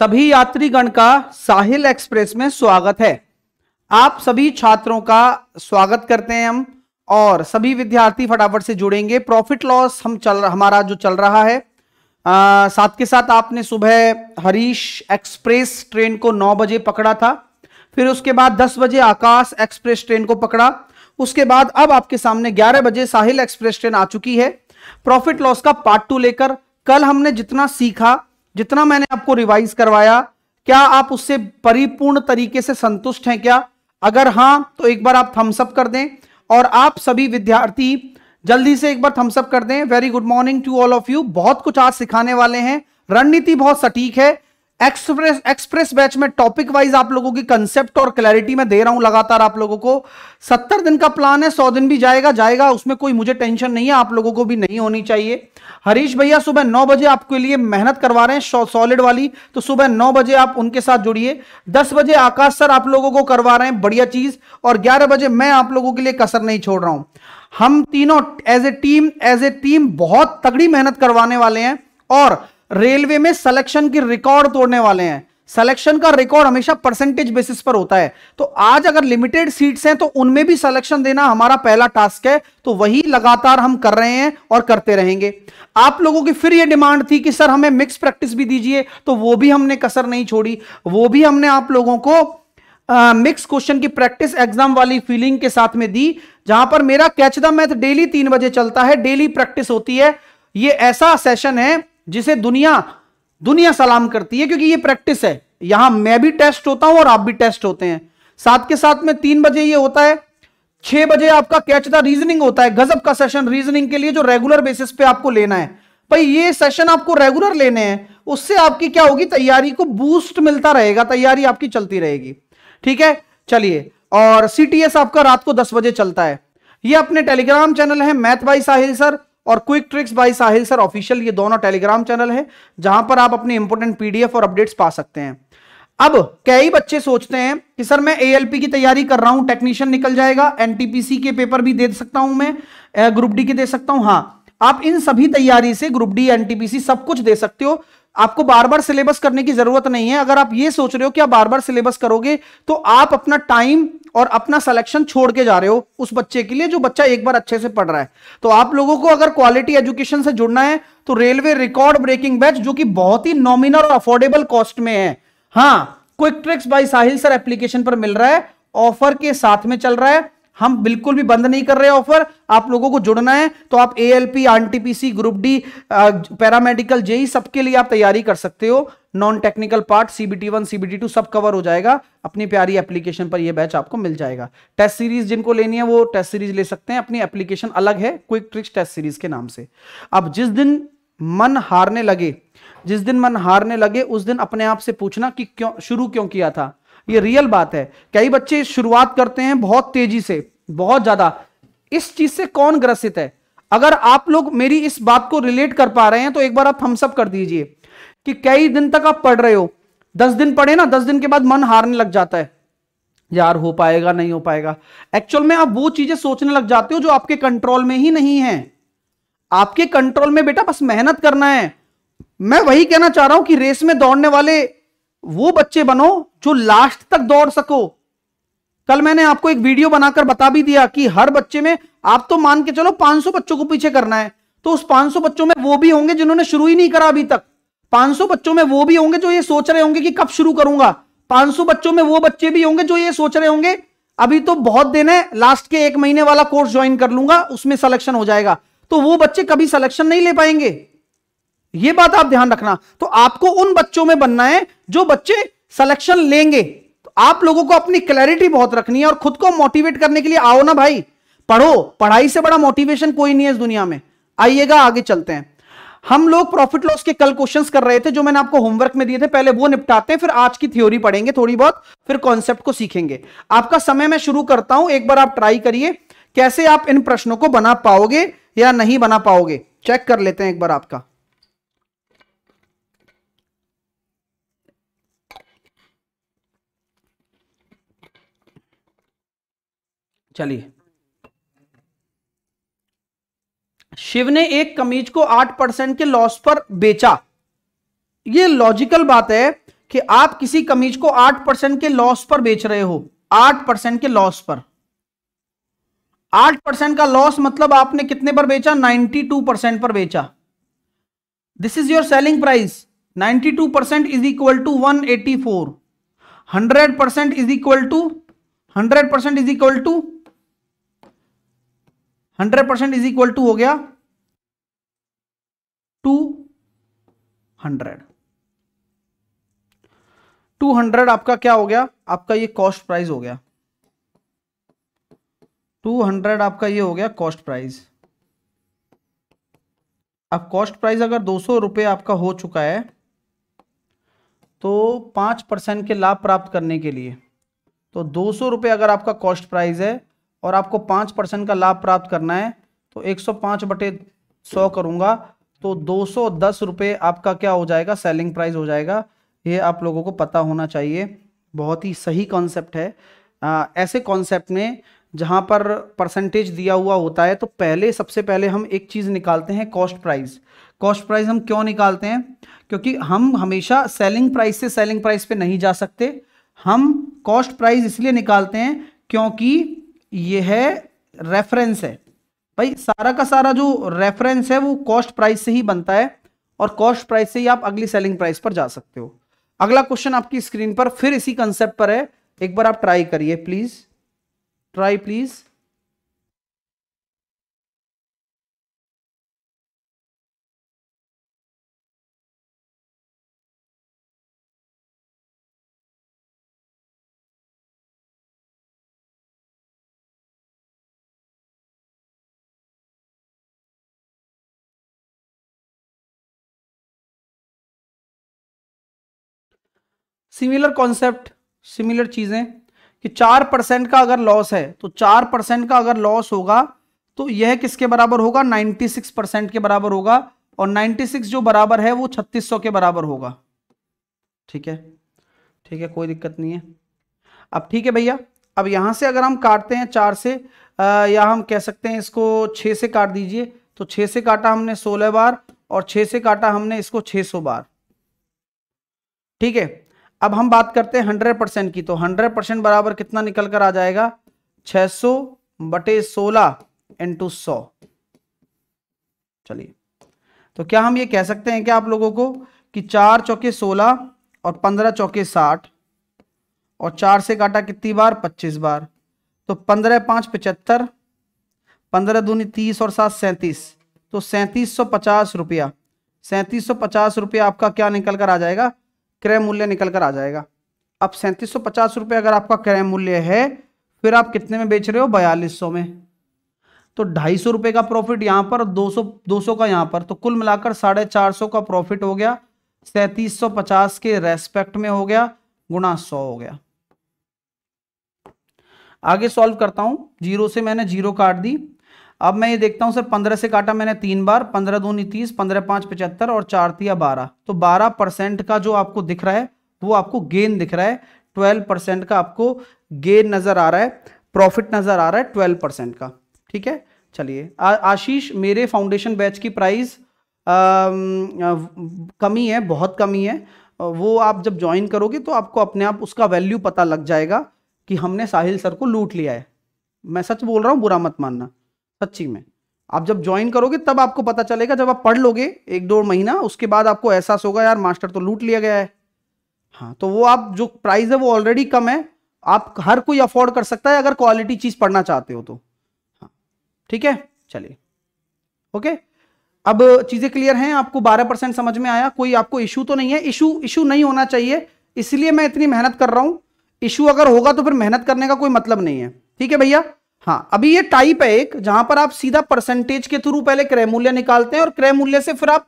सभी यात्रीगण का साहिल एक्सप्रेस में स्वागत है। आप सभी छात्रों का स्वागत करते हैं हम और सभी विद्यार्थी फटाफट से जुड़ेंगे। प्रॉफिट लॉस हम चल हमारा जो चल रहा है आ, साथ के साथ आपने सुबह हरीश एक्सप्रेस ट्रेन को 9 बजे पकड़ा था फिर उसके बाद 10 बजे आकाश एक्सप्रेस ट्रेन को पकड़ा उसके बाद अब आपके सामने 11 बजे साहिल एक्सप्रेस ट्रेन आ चुकी है। प्रॉफिट लॉस का पार्ट टू लेकर कल हमने जितना सीखा जितना मैंने आपको रिवाइज करवाया, क्या आप उससे परिपूर्ण तरीके से संतुष्ट हैं क्या? अगर हाँ तो एक बार आप थम्सअप कर दें और आप सभी विद्यार्थी जल्दी से एक बार थम्सअप कर दें। Very good morning to all of you बहुत कुछ आज सिखाने वाले हैं। रणनीति बहुत सटीक है। एक्सप्रेस एक्सप्रेस बैच में टॉपिक वाइज आप लोगों की कंसेप्ट और क्लैरिटी में दे रहा हूँ लगातार आप लोगों को। सत्तर दिन का प्लान है, सौ दिन भी जाएगा जाएगा, उसमें कोई मुझे टेंशन नहीं है, आप लोगों को भी नहीं होनी चाहिए। हरीश भैया, सुबह नौ बजे आपके लिए मेहनत करवा रहे हैं सॉलिड वाली तो सुबह नौ बजे आप उनके साथ जुड़िए। दस बजे आकाश सर आप लोगों को करवा रहे हैं बढ़िया चीज़, और ग्यारह बजे मैं आप लोगों के लिए कसर नहीं छोड़ रहा हूँ। हम तीनों as a team as a team बहुत तगड़ी मेहनत करवाने वाले हैं, और रेलवे में सिलेक्शन की रिकॉर्ड तोड़ने वाले हैं। सिलेक्शन का रिकॉर्ड हमेशा परसेंटेज बेसिस पर होता है। तो आज अगर लिमिटेड सीट्स हैं तो उनमें भी सिलेक्शन देना हमारा पहला टास्क है। तो वही लगातार हम कर रहे हैं और करते रहेंगे। आप लोगों की फिर ये डिमांड थी कि सर हमें मिक्स प्रैक्टिस भी दीजिए। तो वो भी हमने कसर नहीं छोड़ी। वो भी हमने आप लोगों को मिक्स uh, क्वेश्चन की प्रैक्टिस एग्ज़ाम वाली फीलिंग के साथ में दी जहाँ पर मेरा कैच द मैथ डेली तीन बजे चलता है। डेली प्रैक्टिस होती है। ये ऐसा सेशन है जिसे दुनिया दुनिया सलाम करती है, क्योंकि ये प्रैक्टिस है। यहाँ मैं भी टेस्ट होता हूँ और आप भी टेस्ट होते हैं। साथ के साथ में तीन बजे ये होता है, छह बजे आपका कैच द रीजनिंग होता है, गजब का सेशन रीजनिंग के लिए जो रेगुलर बेसिस पे आपको लेना है। भाई, ये सेशन आपको रेगुलर लेने हैं, उससे आपकी क्या होगी? तैयारी को बूस्ट मिलता रहेगा, तैयारी आपकी चलती रहेगी। ठीक है? चलिए, और सीटीएस आपका रात को दस बजे चलता है। ये अपने टेलीग्राम चैनल है, मैथ बाई साहिल सर। और quick tricks by Sahil sir official ये दोनों टेलीग्राम चैनल है, जहाँ पर आप अपने इंपोर्टेंट पीडीएफ और अपडेट्स पा सकते हैं। अब कई बच्चे सोचते हैं कि सर मैं एएलपी की तैयारी कर रहा हूँ टेक्नीशियन निकल जाएगा एनटीपीसी के पेपर भी दे सकता हूँ मैं ग्रुप डी के दे सकता हूँ, हाँ। आप इन सभी तैयारी से ग्रुप डी एनटीपीसी सब कुछ दे सकते हो। आपको बार बार सिलेबस करने की ज़रूरत नहीं है। अगर आप ये सोच रहे हो कि आप बार बार सिलेबस करोगे तो आप अपना टाइम और अपना सिलेक्शन छोड़ के जा रहे हो उस बच्चे के लिए जो बच्चा एक बार अच्छे से पढ़ रहा है। तो आप लोगों को अगर क्वालिटी एजुकेशन से जुड़ना है तो रेलवे रिकॉर्ड ब्रेकिंग बैच जो कि बहुत ही नॉमिनल और अफोर्डेबल कॉस्ट में है। हाँ quick tricks by Sahil sir application पर मिल रहा है ऑफ़र के साथ में चल रहा है। हम बिल्कुल भी बंद नहीं कर रहे ऑफ़र। आप लोगों को जुड़ना है तो आप A L P RTPC group D paramedical JE सबके लिए आप तैयारी कर सकते हो। Non technical part CBT one CBT two सब कवर हो जाएगा। अपनी प्यारी एप्लीकेशन पर यह बैच आपको मिल जाएगा। टेस्ट सीरीज़ जिनको लेनी है, वो टेस्ट सीरीज़ ले सकते हैं। अपनी एप्लीकेशन अलग है क्विक ट्रिक्स टेस्ट सीरीज़ के नाम से। अब जिस दिन मन हारने लगे, जिस दिन मन हारने लगे, उस दिन अपने आप से पूछना कि क्यों, शुरू क्यों किया था? ये रियल बात है। कई बच्चे शुरुआत करते हैं बहुत तेज़ी से, बहुत ज़्यादा। इस चीज़ से कौन ग्रसित है? अगर आप लोग मेरी इस बात को रिलेट कर पा रहे हैं तो एक बार आप थम्सअप कर दीजिए कि कई दिन तक आप पढ़ रहे हो। दस दिन पढ़े ना, दस दिन के बाद मन हारने लग जाता है। यार, हो पाएगा, नहीं हो पाएगा। एक्चुअल में आप वो चीज़ें सोचने लग जाते हो जो आपके कंट्रोल में ही नहीं है। आपके कंट्रोल में बेटा बस मेहनत करना है। मैं वही कहना चाह रहा हूँ कि रेस में दौड़ने वाले वो बच्चे बनो जो लास्ट तक दौड़ सको। कल मैंने आपको एक वीडियो बनाकर बता भी दिया कि हर बच्चे में आप तो मान के चलो 500 बच्चों को पीछे करना है तो उस 500 बच्चों में वो भी होंगे जिन्होंने शुरू ही नहीं करा अभी तक। 500 बच्चों में वो भी होंगे जो ये सोच रहे होंगे कि कब शुरू करूँगा। 500 बच्चों में वो बच्चे भी होंगे जो ये सोच रहे होंगे, अभी तो बहुत दिन है, लास्ट के एक महीने वाला कोर्स ज्वाइन कर लूँगा, उसमें सिलेक्शन हो जाएगा। तो वो बच्चे कभी सिलेक्शन नहीं ले पाएँगे। ये बात आप ध्यान रखना। तो आपको उन बच्चों में बनना है जो बच्चे सिलेक्शन लेंगे। तो आप लोगों को अपनी क्लैरिटी बहुत रखनी है और खुद को मोटिवेट करने के लिए आओ ना भाई। पढ़ो। पढ़ाई से बड़ा मोटिवेशन कोई नहीं है इस दुनिया में। आइएगा, आगे चलते हैं। हम लोग प्रॉफिट लॉस के कल क्वेश्चंस कर रहे थे, जो मैंने आपको होमवर्क में दिए थे, पहले वो निपटाते हैं, फिर आज की थ्योरी पढ़ेंगे थोड़ी बहुत, फिर कॉन्सेप्ट को सीखेंगे। आपका समय मैं शुरू करता हूँ, एक बार आप ट्राई करिए, कैसे आप इन प्रश्नों को बना पाओगे या नहीं बना पाओगे। चेक कर लेते हैं एक बार आपका। चलिए। शिव ने एक कमीज को आठ परसेंट के लॉस पर बेचा। ये लॉजिकल बात है कि आप किसी कमीज को आठ परसेंट के लॉस पर बेच रहे हो, आठ परसेंट के लॉस पर। आठ परसेंट का लॉस मतलब आपने कितने पर बेचा? नाइन्टी टू परसेंट पर बेचा। This is your selling price ninety two percent is equal to one eighty four hundred percent is equal to hundred percent is equal to hundred percent is equal to हो गया two hundred. Two hundred आपका क्या हो गया? आपका ये cost price हो गया। टू हंड्रेड आपका ये हो गया कॉस्ट प्राइस अब कॉस्ट प्राइस अगर दो सौ रुपये आपका हो चुका है तो पाँच परसेंट के लाभ प्राप्त करने के लिए तो दो सौ रुपये अगर आपका कॉस्ट प्राइस है और आपको पाँच परसेंट का लाभ प्राप्त करना है तो एक सौ पाँच बटे सौ करूँगा तो दो सौ दस रुपये आपका क्या हो जाएगा सेलिंग प्राइस हो जाएगा। ये आप लोगों को पता होना चाहिए। बहुत ही सही कॉन्सेप्ट है। आ, ऐसे कॉन्सेप्ट में जहाँ पर परसेंटेज दिया हुआ होता है तो पहले सबसे पहले हम एक चीज़ निकालते हैं कॉस्ट प्राइस कॉस्ट प्राइस हम क्यों निकालते हैं? क्योंकि हम हमेशा सेलिंग प्राइस से सेलिंग प्राइस पे नहीं जा सकते। हम कॉस्ट प्राइस इसलिए निकालते हैं क्योंकि यह रेफरेंस है। भाई, सारा का सारा जो रेफरेंस है, वो कॉस्ट प्राइस से ही बनता है और कॉस्ट प्राइस से ही आप अगली सेलिंग प्राइस पर जा सकते हो। अगला क्वेश्चन आपकी स्क्रीन पर फिर इसी कंसेप्ट पर है। एक बार आप ट्राई करिए please try please similar concept similar चीज़ें कि चार परसेंट का अगर लॉस है तो चार परसेंट का अगर लॉस होगा तो यह किसके बराबर होगा? नाइन्टी सिक्स परसेंट के बराबर होगा और नाइन्टी सिक्स जो बराबर है वो छत्तीस सौ के बराबर होगा। ठीक है? ठीक है कोई दिक्कत नहीं है। अब ठीक है भैया अब यहाँ से अगर हम काटते हैं चार से आ, या हम कह सकते हैं इसको छह से काट दीजिए तो छह से काटा हमने सोलह बार और छह से काटा हमने इसको छह सौ बार। ठीक है? अब हम बात करते हैं हंड्रेड परसेंट की। तो हंड्रेड परसेंट बराबर कितना निकल कर आ जाएगा? छह सौ बटे सोलह इंटू सौ। चलिए। तो क्या हम ये कह सकते हैं क्या आप लोगों को कि चार चौके सोलह और पंद्रह चौके साठ और चार से काटा कितनी बार? पच्चीस बार। तो पंद्रह पाँच पचहत्तर, पंद्रह दूनी तीस और सात सैंतीस। तो सैंतीस सौ पचास रुपया। सैंतीस सौ पचास रुपया आपका क्या निकल कर आ जाएगा? क्रय मूल्य निकल कर आ जाएगा। अब सैंतीस सौ पचास रुपये अगर आपका क्रय मूल्य है, फिर आप कितने में बेच रहे हो? बयालीस सौ में। तो ढाई सौ रुपये का प्रॉफिट यहाँ पर, दो सौ दो सौ का यहाँ पर तो कुल मिलाकर साढ़े चार सौ का प्रॉफिट हो गया। सैतीस सौ पचास के रेस्पेक्ट में हो गया, गुणा सौ हो गया। आगे सॉल्व करता हूँ। ज़ीरो से मैंने ज़ीरो काट दी। अब मैं ये देखता हूँ, सर, पंद्रह से काटा मैंने तीन बार, पंद्रह दूनी तीस, पंद्रह पाँच पचहत्तर और चार तिया बारह। तो बारह परसेंट का जो आपको दिख रहा है, वो आपको गेन दिख रहा है। ट्वेल्व परसेंट का आपको गेन नज़र आ रहा है, प्रॉफिट नज़र आ रहा है ट्वेल्व परसेंट का। ठीक है? चलिए आशीष, मेरे फाउंडेशन बैच की प्राइस कमी है, बहुत कमी है। वो आप जब ज्वाइन करोगे तो आपको अपने आप उसका वैल्यू पता लग जाएगा कि हमने साहिल सर को लूट लिया है। मैं सच बोल रहा हूँ, बुरा मत मानना। सच्ची में। आप जब ज्वाइन करोगे, तब आपको पता चलेगा, जब आप पढ़ लोगे, एक दो महीना, उसके बाद आपको एहसास होगा, यार मास्टर तो लूट लिया गया है। हाँ तो वो आप, जो प्राइस है, वो ऑलरेडी कम है। आप हर कोई अफोर्ड कर सकता है, अगर क्वालिटी चीज़ पढ़ना चाहते हो तो। हाँ ठीक है? चलिए। ओके? अब चीज़ें क्लियर हैं, आपको 12 परसेंट समझ में आया, कोई आपको इशू तो नहीं है। इशू इशू नहीं होना चाहिए, इसलिए मैं इतनी मेहनत कर रहा हूँ। इशू अगर होगा तो फिर मेहनत करने का कोई मतलब नहीं है। ठीक है भैया? हाँ अभी ये टाइप है एक, जहाँ पर आप सीधा परसेंटेज के थ्रू पहले क्रय मूल्य निकालते हैं और क्रय मूल्य से फिर आप,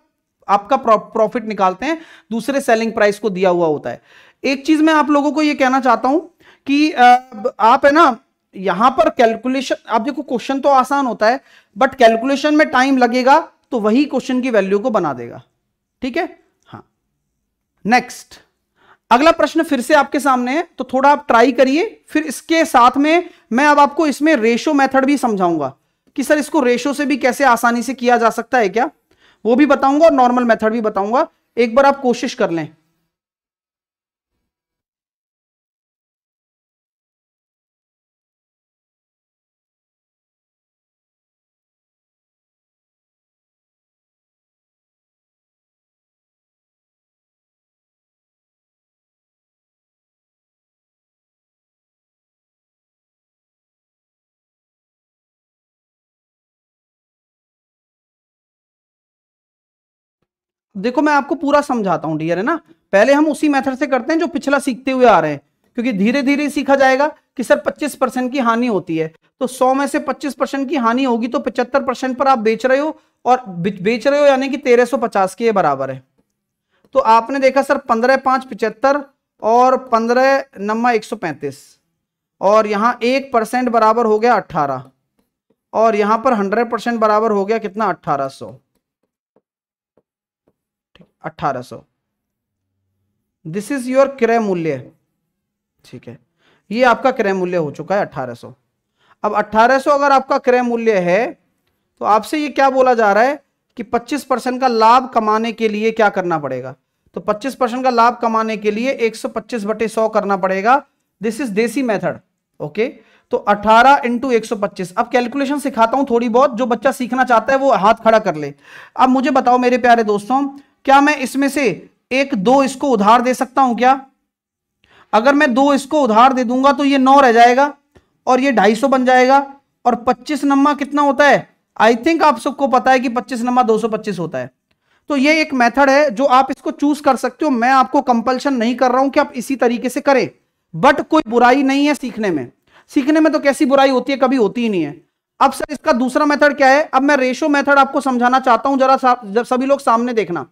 आपका प्रॉफिट निकालते हैं, दूसरे सेलिंग प्राइस को दिया हुआ होता है। एक चीज़ मैं आप लोगों को ये कहना चाहता हूँ कि आप है ना, यहाँ पर कैलकुलेशन आप देखो क्वेश्चन तो आसान होता है बट कैलकुलेशन में टाइम लगेगा तो वही क्वेश्चन की वैल्यू को बना देगा। ठीक है? हाँ। नेक्स्ट अगला प्रश्न फिर से आपके सामने है तो थोड़ा आप ट्राई करिए। फिर इसके साथ में मैं अब आपको इसमें रेशो मेथड भी समझाऊँगा कि सर इसको रेशो से भी कैसे आसानी से किया जा सकता है क्या? वो भी बताऊँगा और नॉर्मल मेथड भी बताऊँगा। एक बार आप कोशिश कर लें। देखो, मैं आपको पूरा समझाता हूँ डियर है ना? पहले हम उसी मेथड से करते हैं जो पिछला सीखते हुए आ रहे हैं, क्योंकि धीरे धीरे सीखा जाएगा कि सर 25 परसेंट की हानि होती है। तो 100 में से 25 परसेंट की हानि होगी तो 75 परसेंट पर आप बेच रहे हो, और बेच रहे हो यानी कि 1350 के बराबर है। तो आपने देखा सर पंद्रह पाँच पिचहत्तर और पंद्रह नम्मा एक सौ पैंतीस। और यहाँ एक परसेंट बराबर हो गया अट्ठारह। और यहाँ पर हंड्रेड परसेंट बराबर हो गया कितना? अट्ठारह सौ। अट्ठारह दिस इज़ योर क्रय मूल्य। ठीक है। ये आपका क्रय मूल्य हो चुका है अट्ठारह सौ। अब अट्ठारह सौ अगर आपका क्रय मूल्य है तो आपसे ये क्या बोला जा रहा है कि 25 परसेंट का लाभ कमाने के लिए क्या करना पड़ेगा? तो 25 परसेंट का लाभ कमाने के लिए 125 बटे 100 करना पड़ेगा। This is desi method okay तो 18 इंटू एक अब कैलकुलेशन सिखाता हूँ थोड़ी बहुत, जो बच्चा सीखना चाहता है वो हाथ खड़ा कर ले। अब मुझे बताओ मेरे प्यारे दोस्तों क्या मैं इसमें से एक दो इसको उधार दे सकता हूँ क्या? अगर मैं दो इसको उधार दे दूँगा तो ये नौ रह जाएगा और ये ढाई सौ बन जाएगा। और पच्चीस नम्मा कितना होता है? आई थिंक आप सबको पता है कि पच्चीस नम्मा दो सौ पच्चीस होता है। तो ये एक मेथड है जो आप इसको चूज़ कर सकते हो। मैं आपको कंपल्शन नहीं कर रहा हूँ कि आप इसी तरीके से करें। बट कोई बुराई नहीं है सीखने में। सीखने में तो कैसी बुराई होती है, कभी होती ही नहीं है। अब सर इसका दूसरा मेथड क्या है? अब मैं रेशो मेथड आपको समझाना चाहता हूँ, जरा सभी लोग सामने देखना।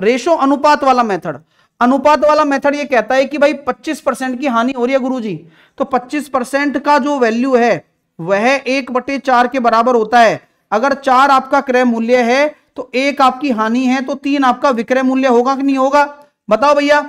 रेशो अनुपात वाला मेथड। अनुपात वाला मेथड ये कहता है कि भाई 25 परसेंट की हानि हो रही है गुरुजी। तो 25 परसेंट का जो वैल्यू है, वह एक बटे चार के बराबर होता है। अगर चार आपका क्रय मूल्य है तो एक आपकी हानि है तो तीन आपका विक्रय मूल्य होगा कि नहीं होगा? बताओ भैया,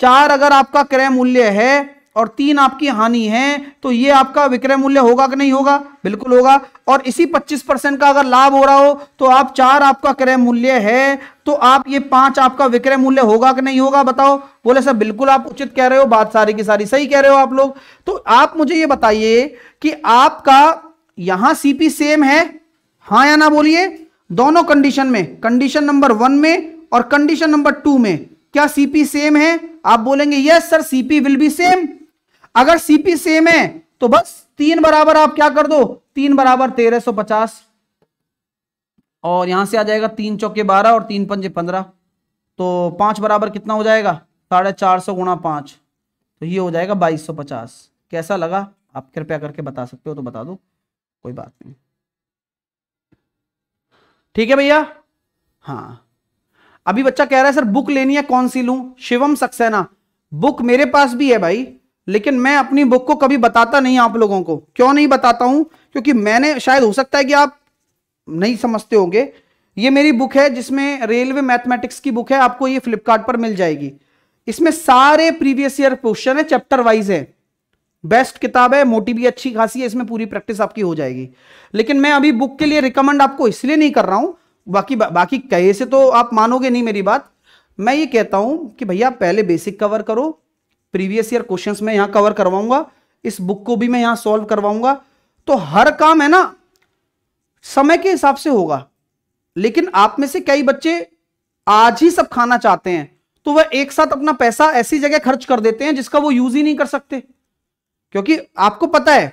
चार अगर आपका क्रय मूल्य है और तीन आपकी हानि है तो ये आपका विक्रय मूल्य होगा कि नहीं होगा? बिल्कुल होगा। और इसी 25 परसेंट का अगर लाभ हो रहा हो तो आप चार आपका क्रय मूल्य है तो आप ये पाँच आपका विक्रय मूल्य होगा कि नहीं होगा, बताओ? बोले, सर, बिल्कुल आप उचित कह रहे हो, बात सारी की सारी सही कह रहे हो आप लोग। तो आप मुझे ये बताइए कि आपका यहाँ सीपी सेम है? हाँ या ना बोलिए? दोनों कंडीशन में कंडीशन नंबर वन में और कंडीशन नंबर टू में, क्या सीपी सेम है? आप बोलेंगे yes sir CP will be same अगर सीपी सेम है तो बस तीन बराबर आप क्या कर दो? तीन बराबर तेरह सौ पचास। और यहाँ से आ जाएगा तीन चौके बारह और तीन पंजे पंद्रह। तो पाँच बराबर कितना हो जाएगा? साढ़े चार सौ गुणा पाँच। तो ये हो जाएगा बाईस सौ पचास। कैसा लगा? आप कृपया करके बता सकते हो तो बता दो। कोई बात नहीं। ठीक है भैया? हाँ। अभी बच्चा कह रहा है, सर बुक लेनी है, कौन सी लू? शिवम सक्सेना। बुक मेरे पास भी है भाई। लेकिन मैं अपनी बुक को कभी बताता नहीं आप लोगों को। क्यों नहीं बताता हूँ? क्योंकि मैंने शायद हो सकता है कि आप नहीं समझते होंगे। ये मेरी बुक है जिसमें रेलवे मैथमेटिक्स की बुक है आपको ये फ्लिपकार्ट पर मिल जाएगी। इसमें सारे प्रीवियस ईयर क्वेश्चन है चैप्टर वाइज है। बेस्ट किताब है मोटी भी अच्छी खासी है इसमें पूरी प्रैक्टिस आपकी हो जाएगी। लेकिन मैं अभी बुक के लिए रिकमेंड आपको इसलिए नहीं कर रहा हूँ बाकी बा, बाकी कहे से तो आप मानोगे नहीं मेरी बात। मैं ये कहता हूँ कि भैया पहले बेसिक कवर करो प्रीवियस ईयर क्वेश्चंस में यहाँ कवर करवाऊँगा, इस बुक को भी मैं यहाँ सॉल्व करवाऊँगा। तो हर काम है ना, समय के हिसाब से होगा, लेकिन आप में से कई बच्चे आज ही सब खाना चाहते हैं तो वह एक साथ अपना पैसा ऐसी जगह खर्च कर देते हैं जिसका वो यूज़ ही नहीं कर सकते। क्योंकि आपको पता है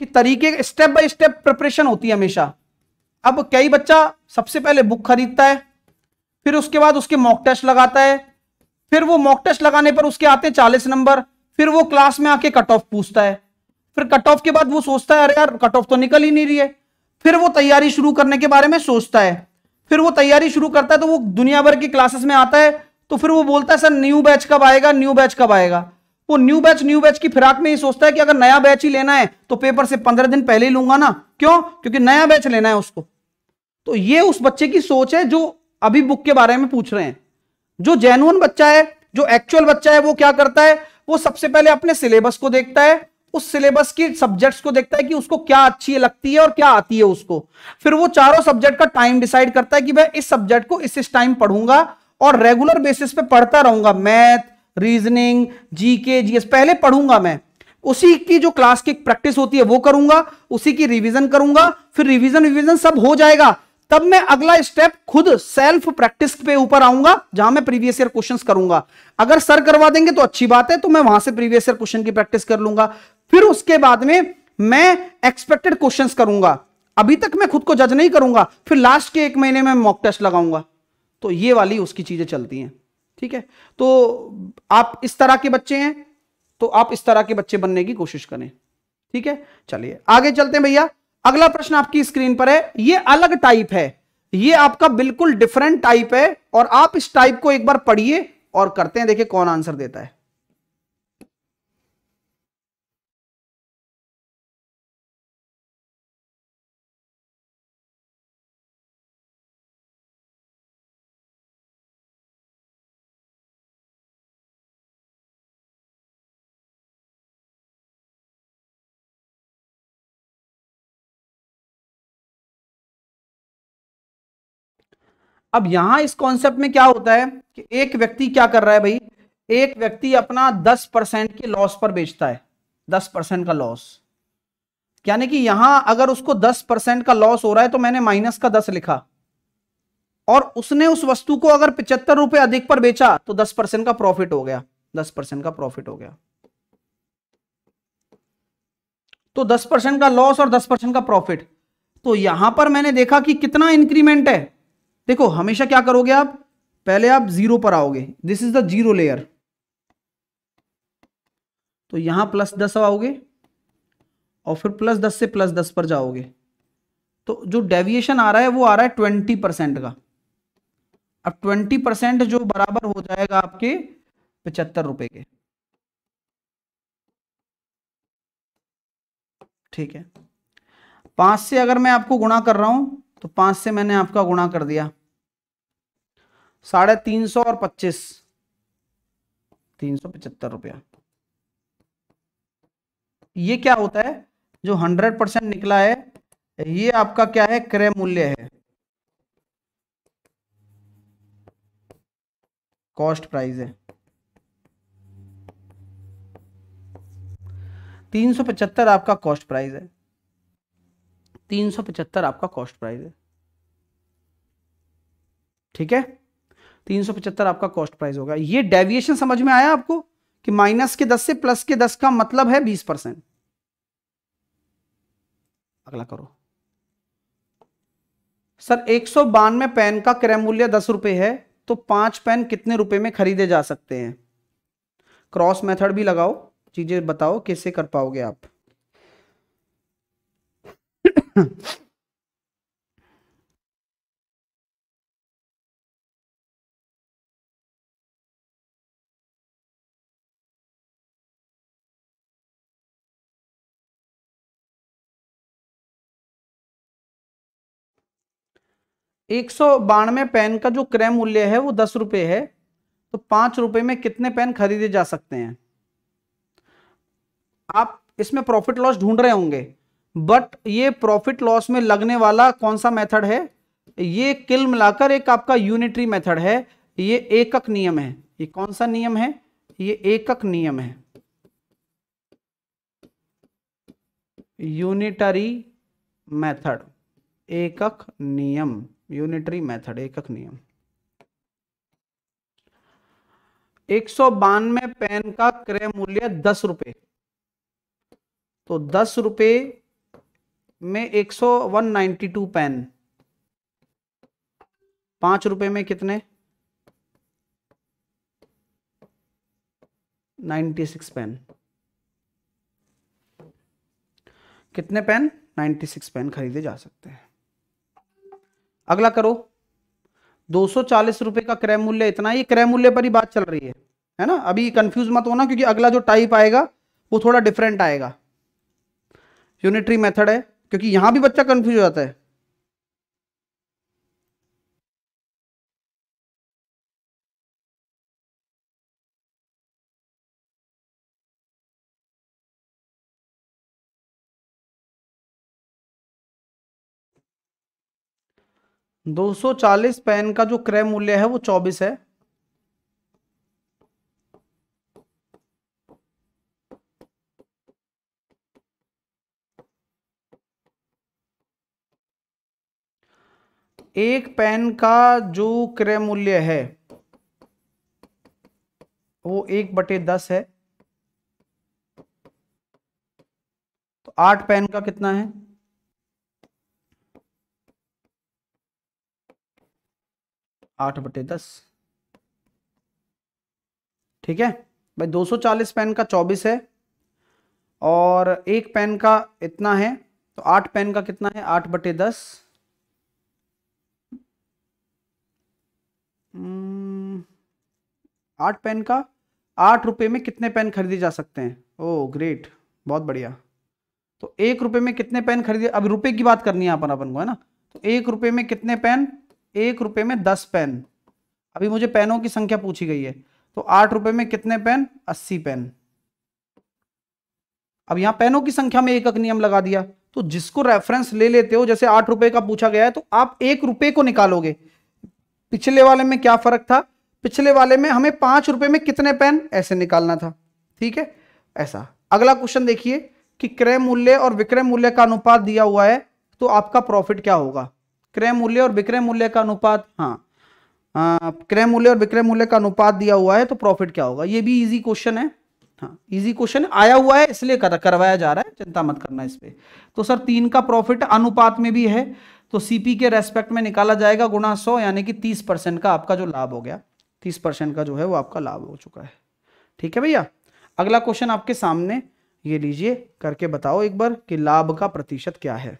कि तरीके, स्टेप बाय स्टेप प्रिपरेशन होती है हमेशा। अब कई बच्चा सबसे पहले बुक खरीदता है, फिर उसके बाद उसके मॉक टेस्ट लगाता है फिर वो मॉक टेस्ट लगाने पर उसके आते हैं चालीस नंबर फिर वो क्लास में आके कट ऑफ़ पूछता है। फिर कट ऑफ़ के बाद वो सोचता है, अरे यार कट ऑफ़ तो निकल ही नहीं रही है। फिर वो तैयारी शुरू करने के बारे में सोचता है। फिर वो तैयारी शुरू करता है तो वो दुनिया भर की क्लासेस में आता है तो फिर वो बोलता है, सर न्यू बैच कब आएगा न्यू बैच कब आएगा? वो न्यू बैच न्यू बैच की फिराक में ये सोचता है कि अगर नया बैच ही लेना है तो पेपर से पंद्रह दिन पहले ही लूँगा ना। क्यों? क्योंकि नया बैच लेना है उसको। तो ये उस बच्चे की सोच है जो अभी बुक के बारे में पूछ रहे हैं। जो जेनुअन बच्चा है, जो एक्चुअल बच्चा है, वो क्या करता है? वो सबसे पहले अपने सिलेबस को देखता है, उस सिलेबस की सब्जेक्ट्स को देखता है कि उसको क्या अच्छी लगती है और क्या आती है उसको। फिर वो चारों सब्जेक्ट का टाइम डिसाइड करता है कि मैं इस सब्जेक्ट को इस इस टाइम पढ़ूँगा और रेगुलर बेसिस पे पढ़ता रहूँगा। मैथ रीजनिंग जीके जीएस पहले पढ़ूँगा मैं। उसी की जो क्लास की प्रैक्टिस होती है, वो करूँगा, उसी की रिवीजन करूँगा, फिर रिवीजन रिवीजन सब हो जाएगा। तब मैं अगला स्टेप खुद सेल्फ प्रैक्टिस पे ऊपर आऊँगा, जहाँ मैं प्रीवियस ईयर क्वेश्चंस करूँगा। अगर सर करवा देंगे तो अच्छी बात है तो मैं वहाँ से प्रीवियस ईयर क्वेश्चन की प्रैक्टिस कर लूँगा। फिर उसके बाद में मैं एक्सपेक्टेड क्वेश्चंस करूँगा। अभी तक मैं खुद को जज नहीं करूँगा, फिर लास्ट के एक महीने में मॉक टेस्ट लगाऊँगा। तो ये वाली उसकी चीज़ें चलती हैं, ठीक है? तो आप इस तरह के बच्चे हैं तो आप इस तरह के बच्चे बनने की कोशिश करें, ठीक है? चलिए, आगे चलते हैं भैया। अगला प्रश्न आपकी स्क्रीन पर है। ये अलग टाइप है। ये आपका बिल्कुल डिफरेंट टाइप है और आप इस टाइप को एक बार पढ़िए और करते हैं। देखिए कौन आंसर देता है। अब यहाँ इस कॉन्सेप्ट में क्या होता है कि एक व्यक्ति क्या कर रहा है भाई? एक व्यक्ति अपना 10 परसेंट के लॉस पर बेचता है। 10 परसेंट का लॉस यानी कि यहाँ अगर उसको 10 परसेंट का लॉस हो रहा है तो मैंने माइनस का 10 लिखा। और उसने उस वस्तु को अगर पिचहत्तर रुपए अधिक पर बेचा तो 10 परसेंट का प्रॉफिट हो गया। 10 परसेंट का प्रॉफिट हो गया। तो 10 परसेंट का लॉस और 10 परसेंट का प्रॉफिट तो यहाँ पर मैंने देखा कि कितना इंक्रीमेंट है। देखो, हमेशा क्या करोगे आप? पहले आप ज़ीरो पर आओगे। This is the zero layer तो यहाँ प्लस दस आओगे और फिर प्लस दस से प्लस दस पर जाओगे। तो जो डेविएशन आ रहा है, वो आ रहा है ट्वेंटी परसेंट का। अब ट्वेंटी परसेंट जो बराबर हो जाएगा आपके पचहत्तर रुपए के। ठीक है। पाँच से अगर मैं आपको गुणा कर रहा हूँ तो पाँच से मैंने आपका गुणा कर दिया। साढ़े तीन सौ और पच्चीस। तीन सौ पचहत्तर रुपया। ये क्या होता है? जो हंड्रेड परसेंट निकला है, ये आपका क्या है? क्रय मूल्य है। कॉस्ट प्राइस है। तीन सौ पचहत्तर आपका कॉस्ट प्राइस है। तीन सौ पचहत्तर आपका कॉस्ट प्राइस है। ठीक है? तीन सौ पचहत्तर आपका कॉस्ट प्राइस होगा। ये डेविएशन समझ में आया आपको कि माइनस के दस से प्लस के दस का मतलब है बीस परसेंट। अगला करो। सर, एक सौ बानवे पेन का क्रय मूल्य दस रुपए है तो पाँच पेन कितने रुपए में खरीदे जा सकते हैं? क्रॉस मेथड भी लगाओ, चीज़ें बताओ, कैसे कर पाओगे आप? एक सौ बानवे पेन का जो क्रय मूल्य है वो दस रुपए है तो पाँच रुपए में कितने पेन खरीदे जा सकते हैं? आप इसमें प्रॉफिट लॉस ढूंढ रहे होंगे बट ये प्रॉफिट लॉस में लगने वाला कौन सा मेथड है? ये किल मिलाकर एक आपका यूनिटरी मेथड है, ये एकक नियम है। ये कौन सा नियम है? ये एकक नियम है। यूनिटरी मेथड एकक नियम। यूनिटरी मेथड एकक नियम एक सौ बानवे पेन का क्रय मूल्य दस रुपए। तो दस रुपए में एक सौ वन नाइन्टी टू पेन पाँच रुपए में कितने? नाइन्टी सिक्स पेन कितने पेन नाइन्टी सिक्स पेन खरीदे जा सकते हैं। अगला करो। दो सौ का क्रय मूल्य, इतना ही क्रय मूल्य पर ही बात चल रही है है ना? अभी कंफ्यूज मत होना, क्योंकि अगला जो टाइप आएगा, वो थोड़ा डिफरेंट आएगा। यूनिटरी मेथड है, क्योंकि यहाँ भी बच्चा कंफ्यूज हो जाता है। दो सौ चालीस पेन का जो क्रय मूल्य है वो चौबीस है। एक पेन का जो क्रय मूल्य है, वो एक बटे दस है। तो आठ पेन का कितना है? आठ बटे दस। ठीक है? भाई 240 पेन का 24 है और एक पेन का इतना है तो आठ पेन का कितना है? आठ बटे दस। हम्म, आठ पेन का? आठ रुपए में कितने पेन खरीदे जा सकते हैं? ओ ग्रेट बहुत बढ़िया। तो एक रुपए में कितने पेन खरीदे? अब रुपए की बात करनी है अपन अपन को है ना? तो एक रुपए में कितने पेन एक रुपए में दस पेन। अभी मुझे पेनों की संख्या पूछी गई है। तो आठ रुपए में कितने पेन? अस्सी पेन। अब यहाँ पेनों की संख्या में एक नियम लगा दिया। तो जिसको रेफरेंस ले लेते हो, जैसे आठ रुपए का पूछा गया है तो आप एक रुपए को निकालोगे। पिछले वाले में क्या फ़र्क था? पिछले वाले में हमें पाँच रुपए में कितने पेन? ऐसे निकालना था। ठीक है? ऐसा। अगला क्वेश्चन देखिए कि क्रय मूल्य और विक्रय मूल्य का अनुपात दिया हुआ है तो आपका प्रॉफिट क्या होगा? क्रय मूल्य और विक्रय मूल्य का अनुपात हाँ। क्रय मूल्य और विक्रय मूल्य का अनुपात दिया हुआ है तो प्रॉफिट क्या होगा? ये भी इजी क्वेश्चन है। हाँ इजी क्वेश्चन आया हुआ है इसलिए कर, करवाया जा रहा है। चिंता मत करना इस पर तो सर तीन का प्रॉफिट अनुपात में भी है। तो सीपी के रेस्पेक्ट में निकाला जाएगा गुणा सौ यानी कि तीस परसेंट का आपका जो लाभ हो गया। तीस परसेंट का जो है वो आपका लाभ हो चुका है। ठीक है भैया? अगला क्वेश्चन आपके सामने ये लीजिए करके बताओ एक बार कि लाभ का प्रतिशत क्या है।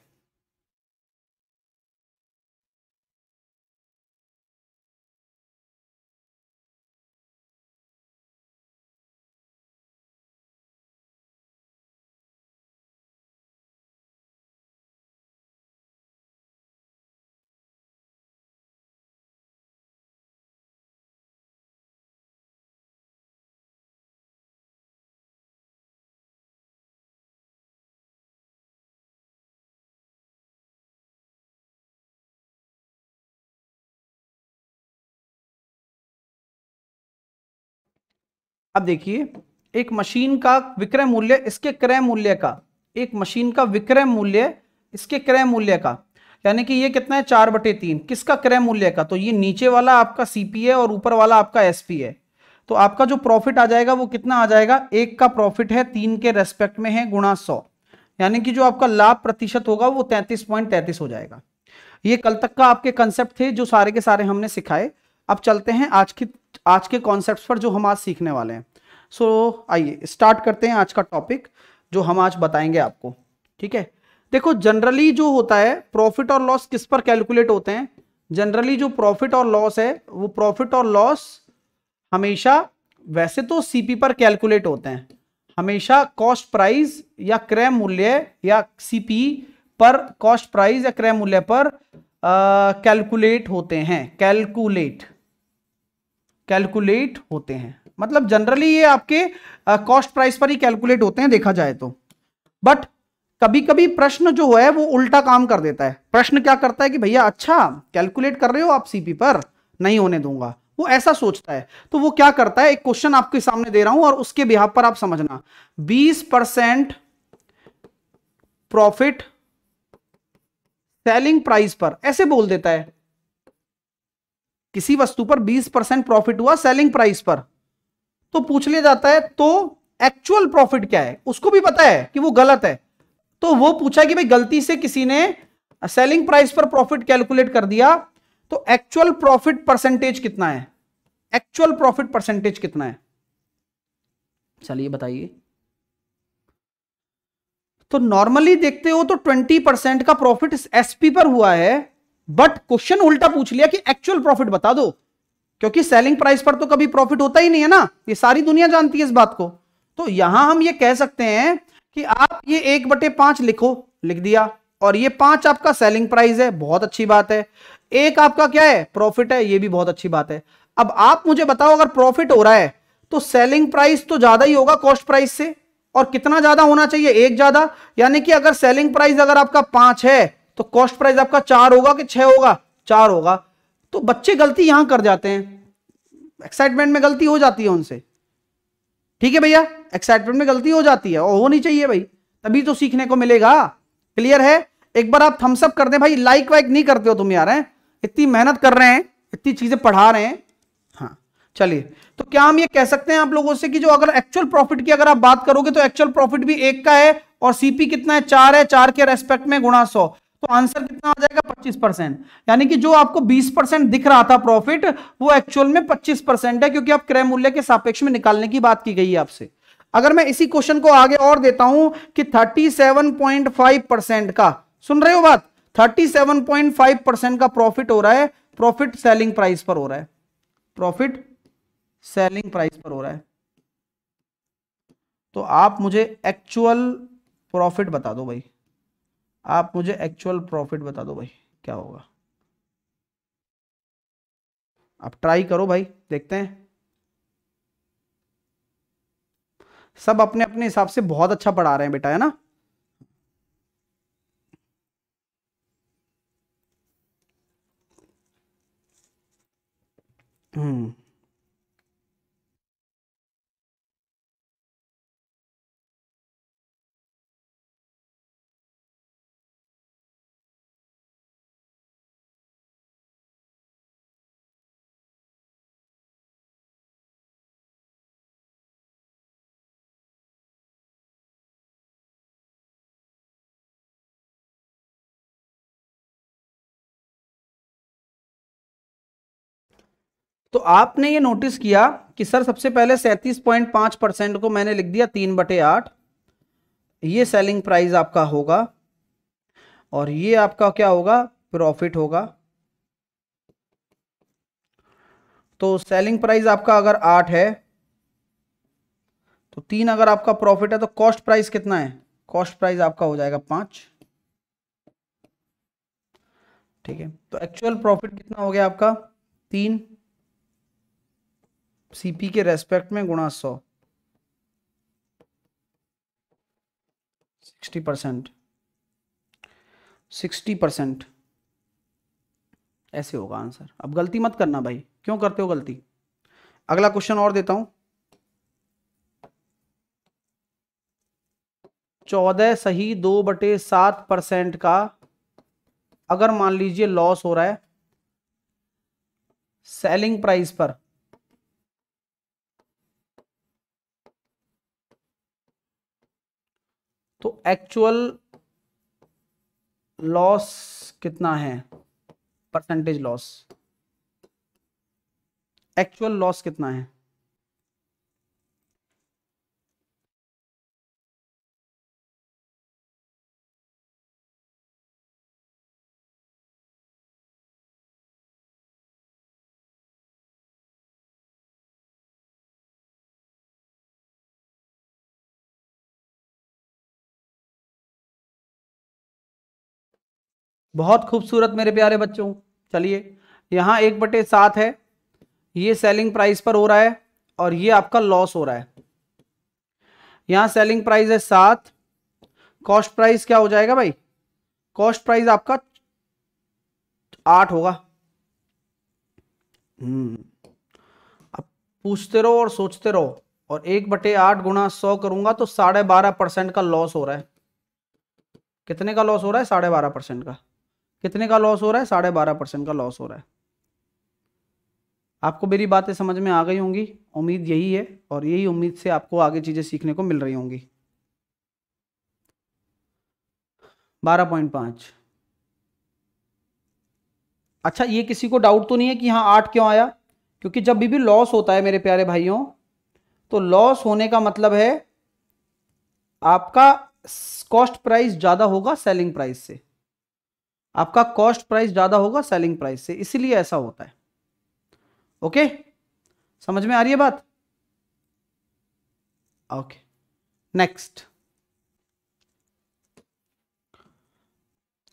अब देखिए, एक मशीन का विक्रय मूल्य इसके क्रय मूल्य का, एक मशीन का विक्रय मूल्य इसके क्रय मूल्य का, यानी कि ये कितना है? चार बटे तीन। किसका क्रय मूल्य का? तो ये नीचे वाला आपका सीपी है और ऊपर वाला आपका एसपी है। तो आपका जो प्रॉफिट आ जाएगा वो कितना आ जाएगा? एक का प्रॉफिट है, तीन के रेस्पेक्ट में है गुणा सौ। यानी कि जो आपका लाभ प्रतिशत होगा वो तैतीस पॉइंट तैतीस हो जाएगा। ये कल तक का आपके कंसेप्ट थे जो सारे के सारे हमने सिखाए। अब चलते हैं आज की आज के कॉन्सेप्ट पर जो हम आज सीखने वाले हैं। सो so, आइए स्टार्ट करते हैं आज का टॉपिक जो हम आज बताएँगे आपको। ठीक है? देखो जनरली जो होता है प्रॉफिट और लॉस किस पर कैलकुलेट होते हैं? जनरली जो प्रॉफिट और लॉस है वो प्रॉफिट और लॉस हमेशा वैसे तो सीपी पर कैलकुलेट होते हैं। हमेशा कॉस्ट प्राइस या क्रय मूल्य या सीपी पर कॉस्ट प्राइस या क्रय मूल्य पर कैलकुलेट होते हैं। कैलकुलेट कैलकुलेट होते हैं। मतलब जनरली ये आपके कॉस्ट प्राइस पर ही कैलकुलेट होते हैं, देखा जाए तो। बट कभी कभी प्रश्न जो है, वो उल्टा काम कर देता है। प्रश्न क्या करता है कि भैया अच्छा कैलकुलेट कर रहे हो आप सीपी पर? नहीं होने दूँगा। वो ऐसा सोचता है। तो वो क्या करता है, एक क्वेश्चन आपके सामने दे रहा हूँ और उसके बिहार पर आप समझना। 20 परसेंट प्रॉफिट सेलिंग प्राइस पर, ऐसे बोल देता है। किसी वस्तु पर 20 परसेंट प्रॉफिट हुआ सेलिंग प्राइस पर। तो पूछ लिया जाता है तो एक्चुअल प्रॉफिट क्या है? उसको भी पता है कि वो गलत है। तो वो पूछा कि भाई गलती से किसी ने सेलिंग प्राइस पर प्रॉफिट कैलकुलेट कर दिया तो एक्चुअल प्रॉफिट परसेंटेज कितना है? एक्चुअल प्रॉफिट परसेंटेज कितना है? चलिए बताइए। तो नॉर्मली देखते हो तो 20 परसेंट का प्रॉफिट एसपी पर हुआ है बट क्वेश्चन उल्टा पूछ लिया कि एक्चुअल प्रॉफिट बता दो। क्योंकि सेलिंग प्राइस पर तो कभी प्रॉफिट होता ही नहीं है ना। ये सारी दुनिया जानती है इस बात को। तो यहाँ हम ये कह सकते हैं कि आप ये एक बटे पाँच लिखो, लिख दिया, और ये पाँच आपका सेलिंग प्राइस है, बहुत अच्छी बात है। एक आपका क्या है? प्रॉफिट है, ये भी बहुत अच्छी बात है। अब आप मुझे बताओ, अगर प्रॉफिट हो रहा है तो सेलिंग प्राइस तो ज़्यादा ही होगा कॉस्ट प्राइस से, और कितना ज़्यादा होना चाहिए? एक ज़्यादा। यानी कि अगर सेलिंग प्राइस अगर आपका पाँच है तो कॉस्ट प्राइस आपका चार होगा कि छह होगा? चार होगा। तो बच्चे गलती यहाँ कर जाते हैं। एक्साइटमेंट में गलती हो जाती है उनसे। ठीक है भैया? एक्साइटमेंट में गलती हो जाती है और होनी चाहिए भाई। तभी तो सीखने को मिलेगा। क्लियर है? एक बार आप थम्सअप कर दें भाई। लाइक वाइक नहीं करते हो तुम यार, हैं? इतनी मेहनत कर रहे हैं, इतनी चीज़ें पढ़ा रहे हैं। हाँ चलिए। तो क्या हम ये कह सकते हैं आप लोगों से कि जो अगर एक्चुअल प्रॉफिट की अगर आप बात करोगे तो एक्चुअल प्रॉफिट भी एक का है और सीपी कितना है? चार है। चार के रेस्पेक्ट में गुणा सौ। तो आंसर कितना आ जाएगा 25 परसेंट। यानी कि जो आपको 20 परसेंट दिख रहा था प्रॉफिट, वो एक्चुअल में 25 परसेंट है, क्योंकि आप क्रय मूल्य के सापेक्ष में निकालने की बात की गई है आपसे। अगर मैं इसी क्वेश्चन को आगे और देता हूँ कि 37.5 परसेंट का, सुन रहे हो बात? 37.5 परसेंट का प्रॉफिट हो रहा है प्रॉफिट सेलिंग प्राइस पर हो रहा है। प्रॉफिट सेलिंग प्राइस पर हो रहा है। तो आप मुझे एक्चुअल प्रॉफिट बता दो भाई। आप मुझे एक्चुअल प्रॉफिट बता दो भाई, क्या होगा? आप ट्राई करो भाई, देखते हैं। सब अपने अपने हिसाब से बहुत अच्छा पढ़ा रहे हैं बेटा, है ना? हम्म। तो आपने ये नोटिस किया कि सर सबसे पहले सैंतीस पॉइंट पाँच परसेंट को मैंने लिख दिया तीन बटे आठ। ये सेलिंग प्राइस आपका होगा और ये आपका क्या होगा? प्रॉफिट होगा। तो सेलिंग प्राइस आपका अगर आठ है तो तीन अगर आपका प्रॉफिट है तो कॉस्ट प्राइस कितना है? कॉस्ट प्राइस आपका हो जाएगा पाँच। ठीक है? तो एक्चुअल प्रॉफिट कितना हो गया आपका? तीन। सीपी के रेस्पेक्ट में गुणा सौ। Sixty percent. Sixty percent. ऐसे होगा आंसर अब गलती मत करना भाई। क्यों करते हो गलती? अगला क्वेश्चन और देता हूँ। चौदह सही दो बटे सात परसेंट का अगर मान लीजिए लॉस हो रहा है सेलिंग प्राइस पर तो एक्चुअल लॉस कितना है? परसेंटेज लॉस एक्चुअल लॉस कितना है? बहुत खूबसूरत मेरे प्यारे बच्चों, चलिए। यहाँ एक बटे सात है। ये सेलिंग प्राइस पर हो रहा है और ये आपका लॉस हो रहा है। यहाँ सेलिंग प्राइस है सात। कॉस्ट प्राइस क्या हो जाएगा भाई? कॉस्ट प्राइस आपका आठ होगा। हम्म। अब पूछते रहो और सोचते रहो और एक बटे आठ गुणा सौ करूँगा तो साढ़े बारह परसेंट का लॉस हो रहा है। कितने का लॉस हो रहा है? साढ़े बारह परसेंट का। कितने का लॉस हो रहा है? साढ़े बारह परसेंट का लॉस हो रहा है। आपको मेरी बातें समझ में आ गई होंगी। उम्मीद यही है और यही उम्मीद से आपको आगे चीज़ें सीखने को मिल रही होंगी। बारह पॉइंट पाँच। अच्छा ये किसी को डाउट तो नहीं है कि हाँ आठ क्यों आया? क्योंकि जब भी भी लॉस होता है मेरे प्यारे भाइयों तो लॉस होने का मतलब है आपका कॉस्ट प्राइस ज़्यादा होगा सेलिंग प्राइस से। आपका कॉस्ट प्राइस ज़्यादा होगा सेलिंग प्राइस से। इसीलिए ऐसा होता है। ओके समझ में आ रही है बात? ओके नेक्स्ट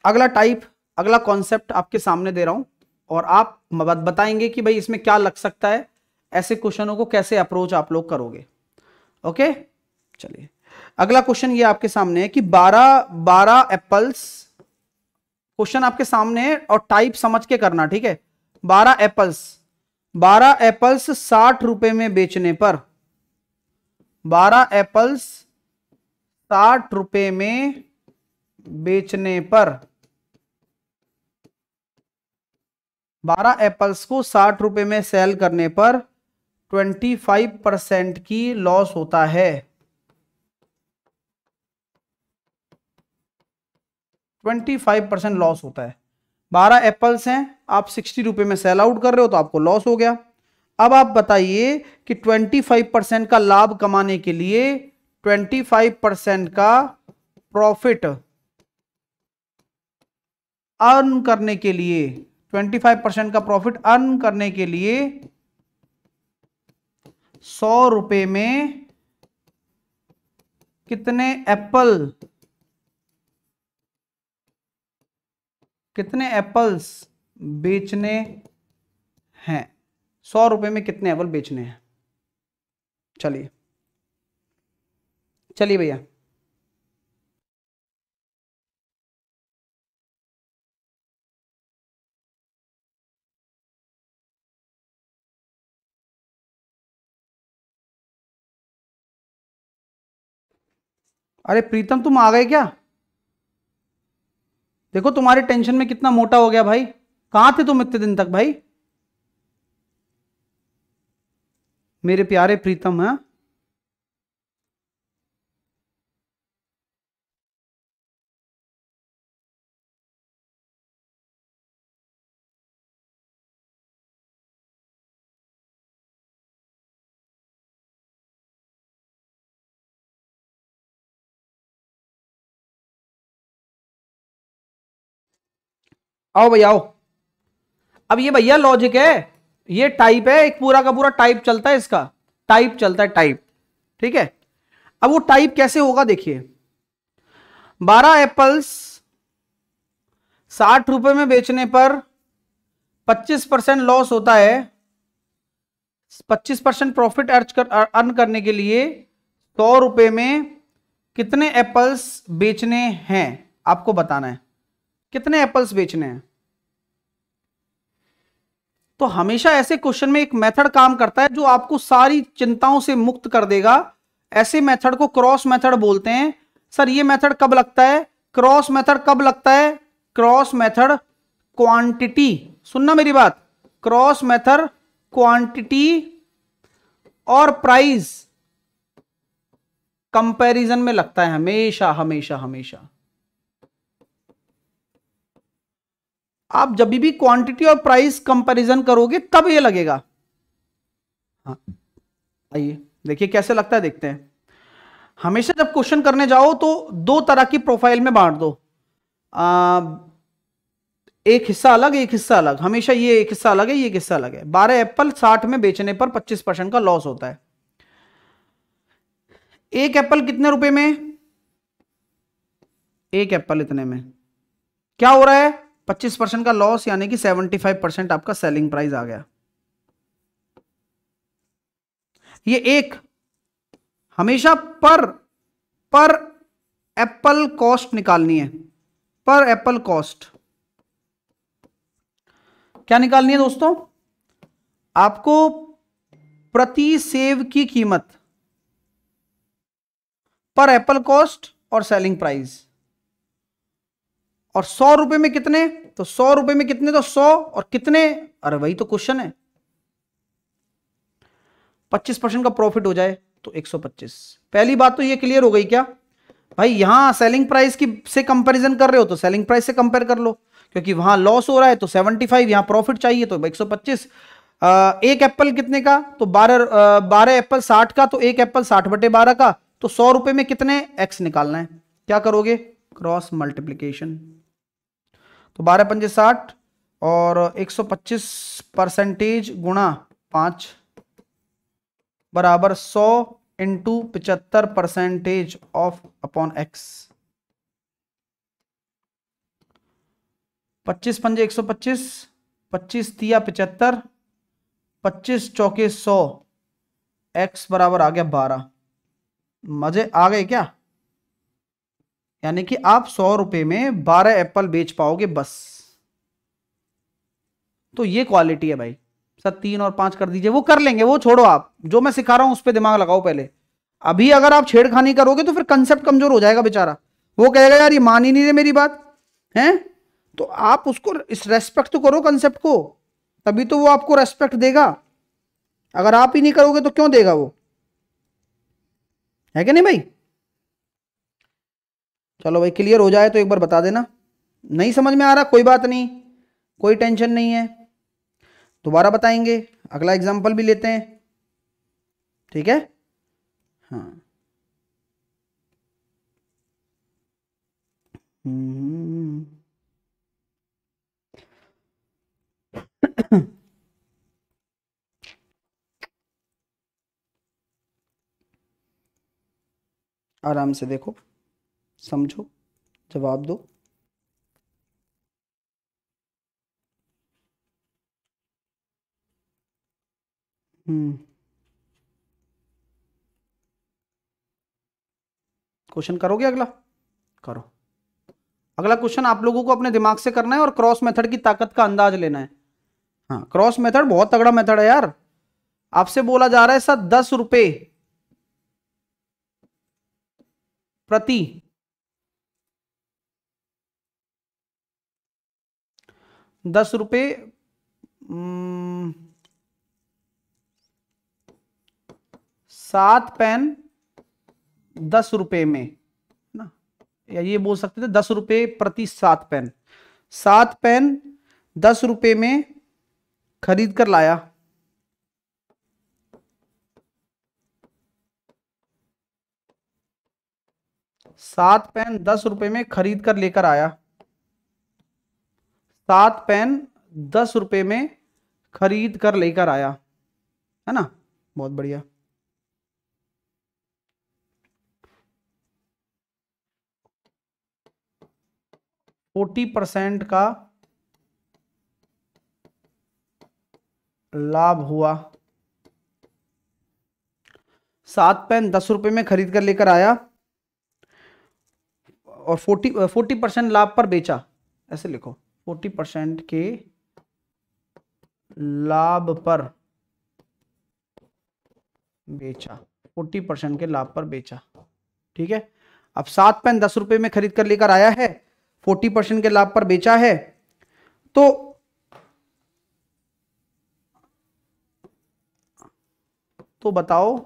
अगला टाइप अगला कॉन्सेप्ट आपके सामने दे रहा हूँ और आप बताएँगे कि भाई इसमें क्या लग सकता है। ऐसे क्वेश्चनों को कैसे अप्रोच आप लोग करोगे? ओके चलिए। अगला क्वेश्चन ये आपके सामने है कि 12 12 एप्पल्स क्वेश्चन आपके सामने है और टाइप समझ के करना, ठीक है? बारह एप्पल्स बारह एप्पल्स साठ रुपए में बेचने पर। बारह एप्पल्स साठ रुपए में बेचने पर। बारह एप्पल्स को साठ रुपए में सेल करने पर ट्वेंटी फाइव परसेंट की लॉस होता है। ट्वेंटी फाइव परसेंट लॉस होता है। बारह एप्पल्स हैं, आप सिक्सटी रुपए में सेल आउट कर रहे हो तो आपको लॉस हो गया। अब आप बताइए कि ट्वेंटी फाइव परसेंट का लाभ कमाने के लिए ट्वेंटी फाइव परसेंट का प्रॉफिट अर्न करने के लिए ट्वेंटी फाइव परसेंट का प्रॉफिट अर्न करने के लिए सौ रुपए में कितने एप्पल कितने एप्पल्स बेचने हैं? सौ रुपए में कितने एप्पल बेचने हैं? चलिए। चलिए भैया। अरे प्रीतम, तुम आ गए क्या? देखो तुम्हारे टेंशन में कितना मोटा हो गया भाई। कहाँ थे तुम इतने दिन तक भाई? मेरे प्यारे प्रीतम, है? आओ भैया, आओ। अब ये भैया लॉजिक है, ये टाइप है, एक पूरा का पूरा टाइप चलता है इसका। टाइप चलता है टाइप ठीक है? अब वो टाइप कैसे होगा देखिए। बारह एप्पल्स साठ रुपए में बेचने पर पच्चीस परसेंट लॉस होता है। पच्चीस परसेंट प्रॉफिट अर्ज़ कर अर्न करने के लिए सौ रुपए में कितने एप्पल्स बेचने हैं? आपको बताना है। कितने एप्पल्स बेचने हैं? तो हमेशा ऐसे क्वेश्चन में एक मेथड काम करता है जो आपको सारी चिंताओं से मुक्त कर देगा। ऐसे मेथड को क्रॉस मेथड बोलते हैं। सर, ये मेथड कब लगता है? क्रॉस मेथड कब लगता है? Cross method quantity. सुनना मेरी बात। क्रॉस मेथड क्वांटिटी और प्राइस कंपैरिजन में लगता है। हमेशा हमेशा हमेशा। आप जब भी क्वांटिटी और प्राइस कंपैरिजन करोगे तब ये लगेगा। हाँ आइए देखिए कैसे लगता है देखते हैं। हमेशा जब क्वेश्चन करने जाओ तो दो तरह की प्रोफ़ाइल में बांट दो। आ, एक हिस्सा अलग एक हिस्सा अलग। हमेशा ये एक हिस्सा अलग है ये एक हिस्सा अलग है। बारह एप्पल साठ में बेचने पर पच्चीस परसेंट का लॉस होता है। एक एप्पल कितने रुपए में? एक एप्पल इतने में। क्या हो रहा है? पच्चीस परसेंट का लॉस यानी कि सेवेंटी फाइव परसेंट आपका सेलिंग प्राइस आ गया। ये एक हमेशा पर पर एप्पल कॉस्ट निकालनी है। पर एप्पल कॉस्ट क्या निकालनी है दोस्तों? आपको प्रति सेव की कीमत, पर एप्पल कॉस्ट और सेलिंग प्राइस और सौ रुपए में कितने? तो सौ रुपए में कितने? तो सौ। और कितने? अरे वही तो क्वेश्चन है। पच्चीस परसेंट का प्रॉफिट हो जाए तो एक सौ पच्चीस। पहली बात तो ये क्लियर हो गई क्या? भाई, यहाँ सेलिंग प्राइस की से कंपैरिजन कर रहे हो तो सेलिंग प्राइस से कंपेयर कर लो। क्योंकि वहाँ लॉस हो रहा है तो 75 यहाँ प्रॉफिट चाहिए तो 125 एक एप्पल कितने का? तो बारह बारह एप्पल साठ का तो एक एप्पल साठ बटे बारह का। तो सौ रुपए में कितने? एक्स निकालना है। क्या करोगे? क्रॉस मल्टीप्लीकेशन तो बारह पंजे साठ और 125 परसेंटेज गुणा पाँच बराबर 100 इंटू पिचहत्तर परसेंटेज ऑफ़ अपॉन एक्स। पच्चीस पंजे एक सौ पच्चीस पच्चीस तिया पिचहत्तर, पच्चीस चौके सौ, एक्स बराबर आ गया बारह। मज़े आ गए क्या? यानी कि आप सौ रुपए में बारह एप्पल बेच पाओगे बस। तो ये क्वालिटी है भाई। सर, तीन और पाँच कर दीजिए, वो कर लेंगे, वो छोड़ो आप। जो मैं सिखा रहा हूँ उस पर दिमाग लगाओ पहले। अभी अगर आप छेड़खानी करोगे तो फिर कंसेप्ट कमज़ोर हो जाएगा बेचारा। वो कहेगा, यार, ये मान ही नहीं रहे मेरी बात। है? तो आप उसको इस रेस्पेक्ट तो करो कंसेप्ट को। तभी तो वो आपको रेस्पेक्ट देगा। अगर आप ही नहीं करोगे तो क्यों देगा वो? है कि नहीं भाई? चलो भाई क्लियर हो जाए तो एक बार बता देना। नहीं समझ में आ रहा? कोई बात नहीं। कोई टेंशन नहीं है। दोबारा बताएँगे। अगला एग्ज़ाम्पल भी लेते हैं। ठीक है? हाँ। हम्म। आराम से देखो। समझो, जवाब दो। हम्म। क्वेश्चन करोगे अगला? करो। अगला क्वेश्चन आप लोगों को अपने दिमाग से करना है और क्रॉस मेथड की ताकत का अंदाज लेना है। हाँ क्रॉस मेथड बहुत तगड़ा मेथड है यार। आपसे बोला जा रहा है सर, दस रुपए प्रति दस हम्म, सात पेन दस रुपये में ना? या ये बोल सकते थे दस रुपये प्रति सात पेन। सात पेन दस रुपये में खरीद कर लाया। सात पेन दस रुपए में खरीद कर लेकर आया। सात पेन दस रुपए में खरीद कर लेकर आया। है ना? बहुत बढ़िया। फोर्टी परसेंट का लाभ हुआ। सात पेन दस रुपए में खरीद कर लेकर आया और फोर्टी फोर्टी परसेंट लाभ पर बेचा। ऐसे लिखो। फोर्टी परसेंट के लाभ पर बेचा। फोर्टी परसेंट के लाभ पर बेचा। ठीक है? अब सात पेन दस रुपए में खरीद कर लेकर आया है, फोर्टी परसेंट के लाभ पर बेचा है तो तो बताओ,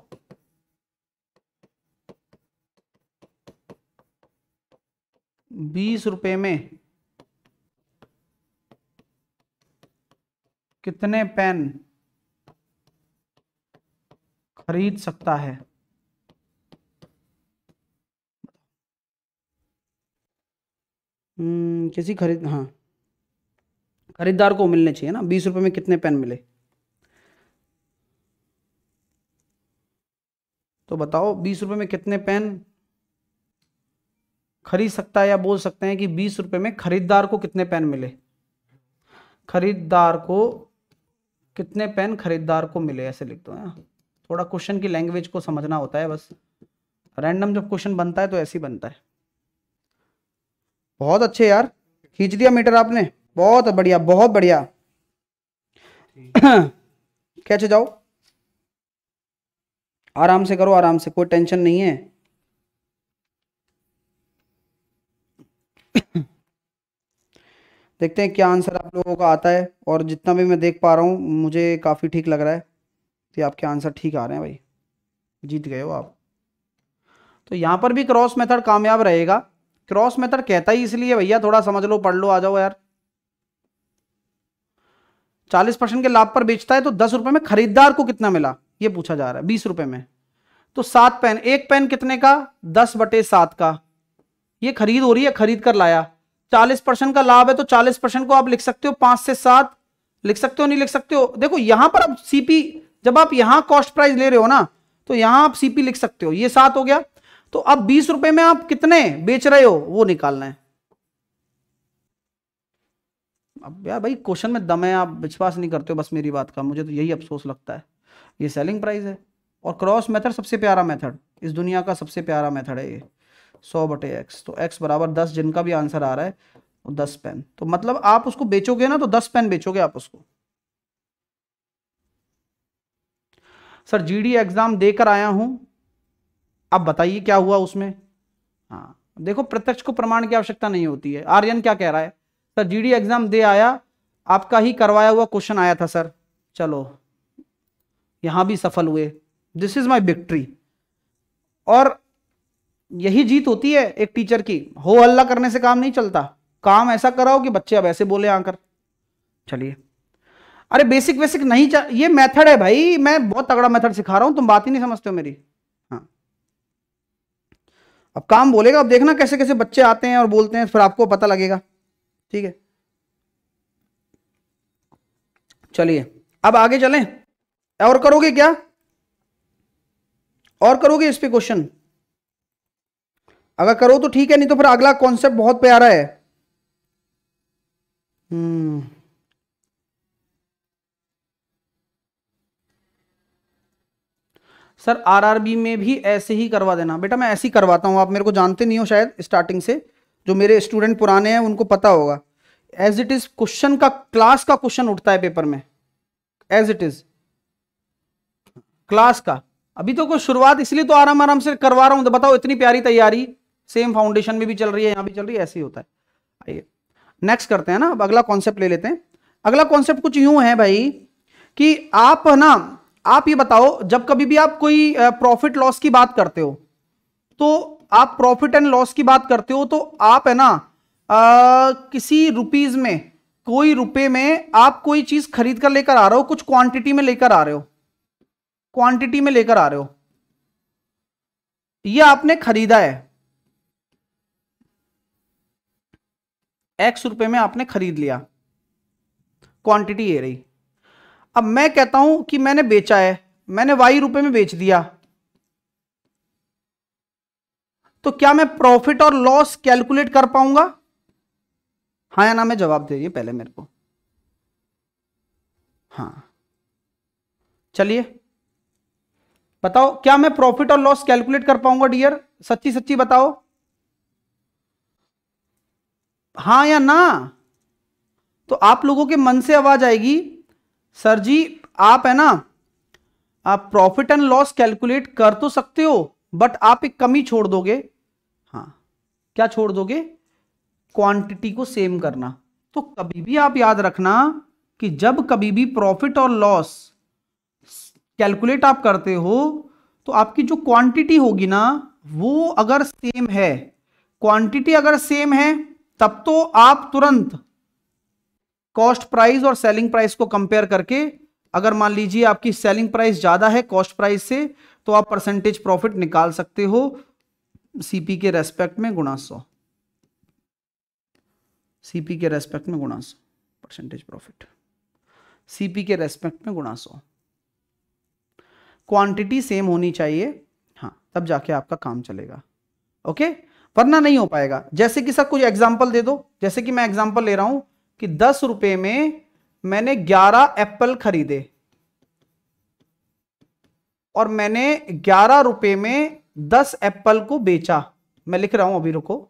बीस रुपए में कितने पेन खरीद सकता है? हम्म, किसी खरीद हाँ। खरीदार को मिलने चाहिए ना? बीस रुपए में कितने पेन मिले? तो बताओ बीस रुपए में कितने पेन खरीद सकता है या बोल सकते हैं कि बीस रुपए में खरीदार को कितने पेन मिले? खरीदार को कितने पेन खरीदार को मिले, ऐसे लिख दो है। थोड़ा क्वेश्चन की लैंग्वेज को समझना होता है बस। रैंडम जब क्वेश्चन बनता है तो ऐसे ही बनता है। बहुत अच्छे यार। खींच दिया मीटर आपने। बहुत बढ़िया बहुत बढ़िया। कैसे जाओ। आराम से करो, आराम से। कोई टेंशन नहीं है। देखते हैं क्या आंसर आप लोगों का आता है। और जितना भी मैं देख पा रहा हूँ, मुझे काफ़ी ठीक लग रहा है। कि आपके आंसर ठीक आ रहे हैं भाई। जीत गए हो आप। तो यहाँ पर भी क्रॉस मेथड कामयाब रहेगा। क्रॉस मेथड कहता ही इसलिए, भैया, थोड़ा समझ लो, पढ़ लो, आ जाओ यार। चालीस परसेंट के लाभ पर बेचता है तो दस रुपए में खरीदार को कितना मिला? ये पूछा जा रहा है, बीस रुपए में। तो सात पेन, एक पेन कितने का? दस बटे सात का। ये खरीद हो रही है, खरीद कर लाया। चालीस परसेंट का लाभ है तो चालीस परसेंट को आप लिख सकते हो, पाँच से सात। लिख सकते हो, नहीं लिख सकते हो? देखो, यहाँ पर आप सीपी जब आप यहाँ कॉस्ट प्राइस ले रहे हो ना तो यहाँ आप सीपी लिख सकते हो। ये सात हो गया। तो अब बीस रुपए में आप कितने बेच रहे हो? वो निकालना है। अब यार भाई क्वेश्चन में दम है, आप विश्वास नहीं करते हो बस मेरी बात का। मुझे तो यही अफसोस लगता है। ये सेलिंग प्राइस है। और क्रॉस मेथड सबसे प्यारा मेथड इस दुनिया का सबसे प्यारा मेथड है ये। सौ बटे एक्स तो एक्स बराबर दस जिनका भी आंसर आ रहा है, वो दस पेन। तो मतलब आप उसको बेचोगे ना तो दस पेन बेचोगे आप उसको। सर जीडी एग्ज़ाम देकर आया हूँ। अब बताइए क्या हुआ उसमें? हाँ देखो, प्रत्यक्ष को प्रमाण की आवश्यकता नहीं होती है। आर्यन क्या कह रहा है? सर जीडी एग्ज़ाम दे आया, आपका ही करवाया हुआ क्वेश्चन आया था, सर। चलो, यहाँ भी सफल हुए। दिस इज़ माई विक्ट्री और यही जीत होती है एक टीचर की। हो हल्ला करने से काम नहीं चलता। काम ऐसा कराओ कि बच्चे अब ऐसे बोले आकर। चलिए। अरे बेसिक बेसिक नहीं ये मेथड है भाई। मैं बहुत तगड़ा मेथड सिखा रहा हूँ। तुम बात ही नहीं समझते हो मेरी। हाँ। अब काम बोलेगा। अब देखना कैसे कैसे बच्चे आते हैं और बोलते हैं, फिर आपको पता लगेगा। ठीक है? चलिए। अब आगे चलें। और करोगे क्या? और करोगे इस पे क्वेश्चन अगर करो तो ठीक है, नहीं तो फिर अगला कॉन्सेप्ट बहुत प्यारा है। हम्म। सर आरआरबी में भी ऐसे ही करवा देना। बेटा, मैं ऐसे ही करवाता हूँ, आप मेरे को जानते नहीं हो शायद स्टार्टिंग से। जो मेरे स्टूडेंट पुराने हैं, उनको पता होगा। एज इट इज़ क्वेश्चन का क्लास का क्वेश्चन उठता है पेपर में। एज इट इज़ क्लास का। अभी तो कोई शुरुआत, इसलिए तो आराम आराम से करवा रहा हूँ तो बताओ, इतनी प्यारी तैयारी। सेम फाउंडेशन में भी चल रही है यहाँ भी चल रही है ऐसे ही होता है। आइए नेक्स्ट करते हैं ना अब अगला कॉन्सेप्ट ले लेते हैं। अगला कॉन्सेप्ट कुछ यूँ है भाई कि आप ना आप ये बताओ जब कभी भी आप कोई प्रॉफिट लॉस की बात करते हो तो आप प्रॉफिट एंड लॉस की बात करते हो तो आप है ना आ, किसी रुपीज़ में कोई रुपए में आप कोई चीज़ खरीद कर लेकर आ रहे हो कुछ क्वांटिटी में लेकर आ रहे हो। क्वांटिटी में लेकर आ रहे हो। ये आपने खरीदा है। एक्स रुपए में आपने खरीद लिया। क्वांटिटी ये रही। अब मैं कहता हूँ कि मैंने बेचा है, मैंने वाई रुपए में बेच दिया। तो क्या मैं प्रॉफिट और लॉस कैलकुलेट कर पाऊँगा? हाँ या ना, मैं जवाब दे पहले मेरे को। हाँ। चलिए। बताओ, क्या मैं प्रॉफिट और लॉस कैलकुलेट कर पाऊँगा डियर सच्ची सच्ची बताओ। हाँ या ना? तो आप लोगों के मन से आवाज़ आएगी, सर जी, आप है ना, आप प्रॉफिट एंड लॉस कैलकुलेट कर तो सकते हो बट आप एक कमी छोड़ दोगे। हाँ क्या छोड़ दोगे? क्वांटिटी को सेम करना। तो कभी भी आप याद रखना कि जब कभी भी प्रॉफिट और लॉस कैलकुलेट आप करते हो तो आपकी जो क्वांटिटी होगी ना, वो अगर सेम है क्वांटिटी अगर सेम है तब तो आप तुरंत कॉस्ट प्राइस और सेलिंग प्राइस को कंपेयर करके, अगर मान लीजिए आपकी सेलिंग प्राइस ज़्यादा है कॉस्ट प्राइस से तो आप परसेंटेज प्रॉफिट निकाल सकते हो सीपी के रेस्पेक्ट में गुणा सौ। सीपी के रेस्पेक्ट में गुणा सौ परसेंटेज प्रॉफिट सीपी के रेस्पेक्ट में गुणा सौ। क्वांटिटी सेम होनी चाहिए। हाँ तब जाके आपका काम चलेगा। ओके वरना नहीं हो पाएगा। जैसे कि सर, कुछ एग्ज़ाम्पल दे दो। जैसे कि मैं एग्ज़ाम्पल ले रहा हूँ कि दस रुपए में मैंने ग्यारह एप्पल खरीदे और मैंने ग्यारह रुपए में दस एप्पल को बेचा। मैं लिख रहा हूँ अभी, रुको।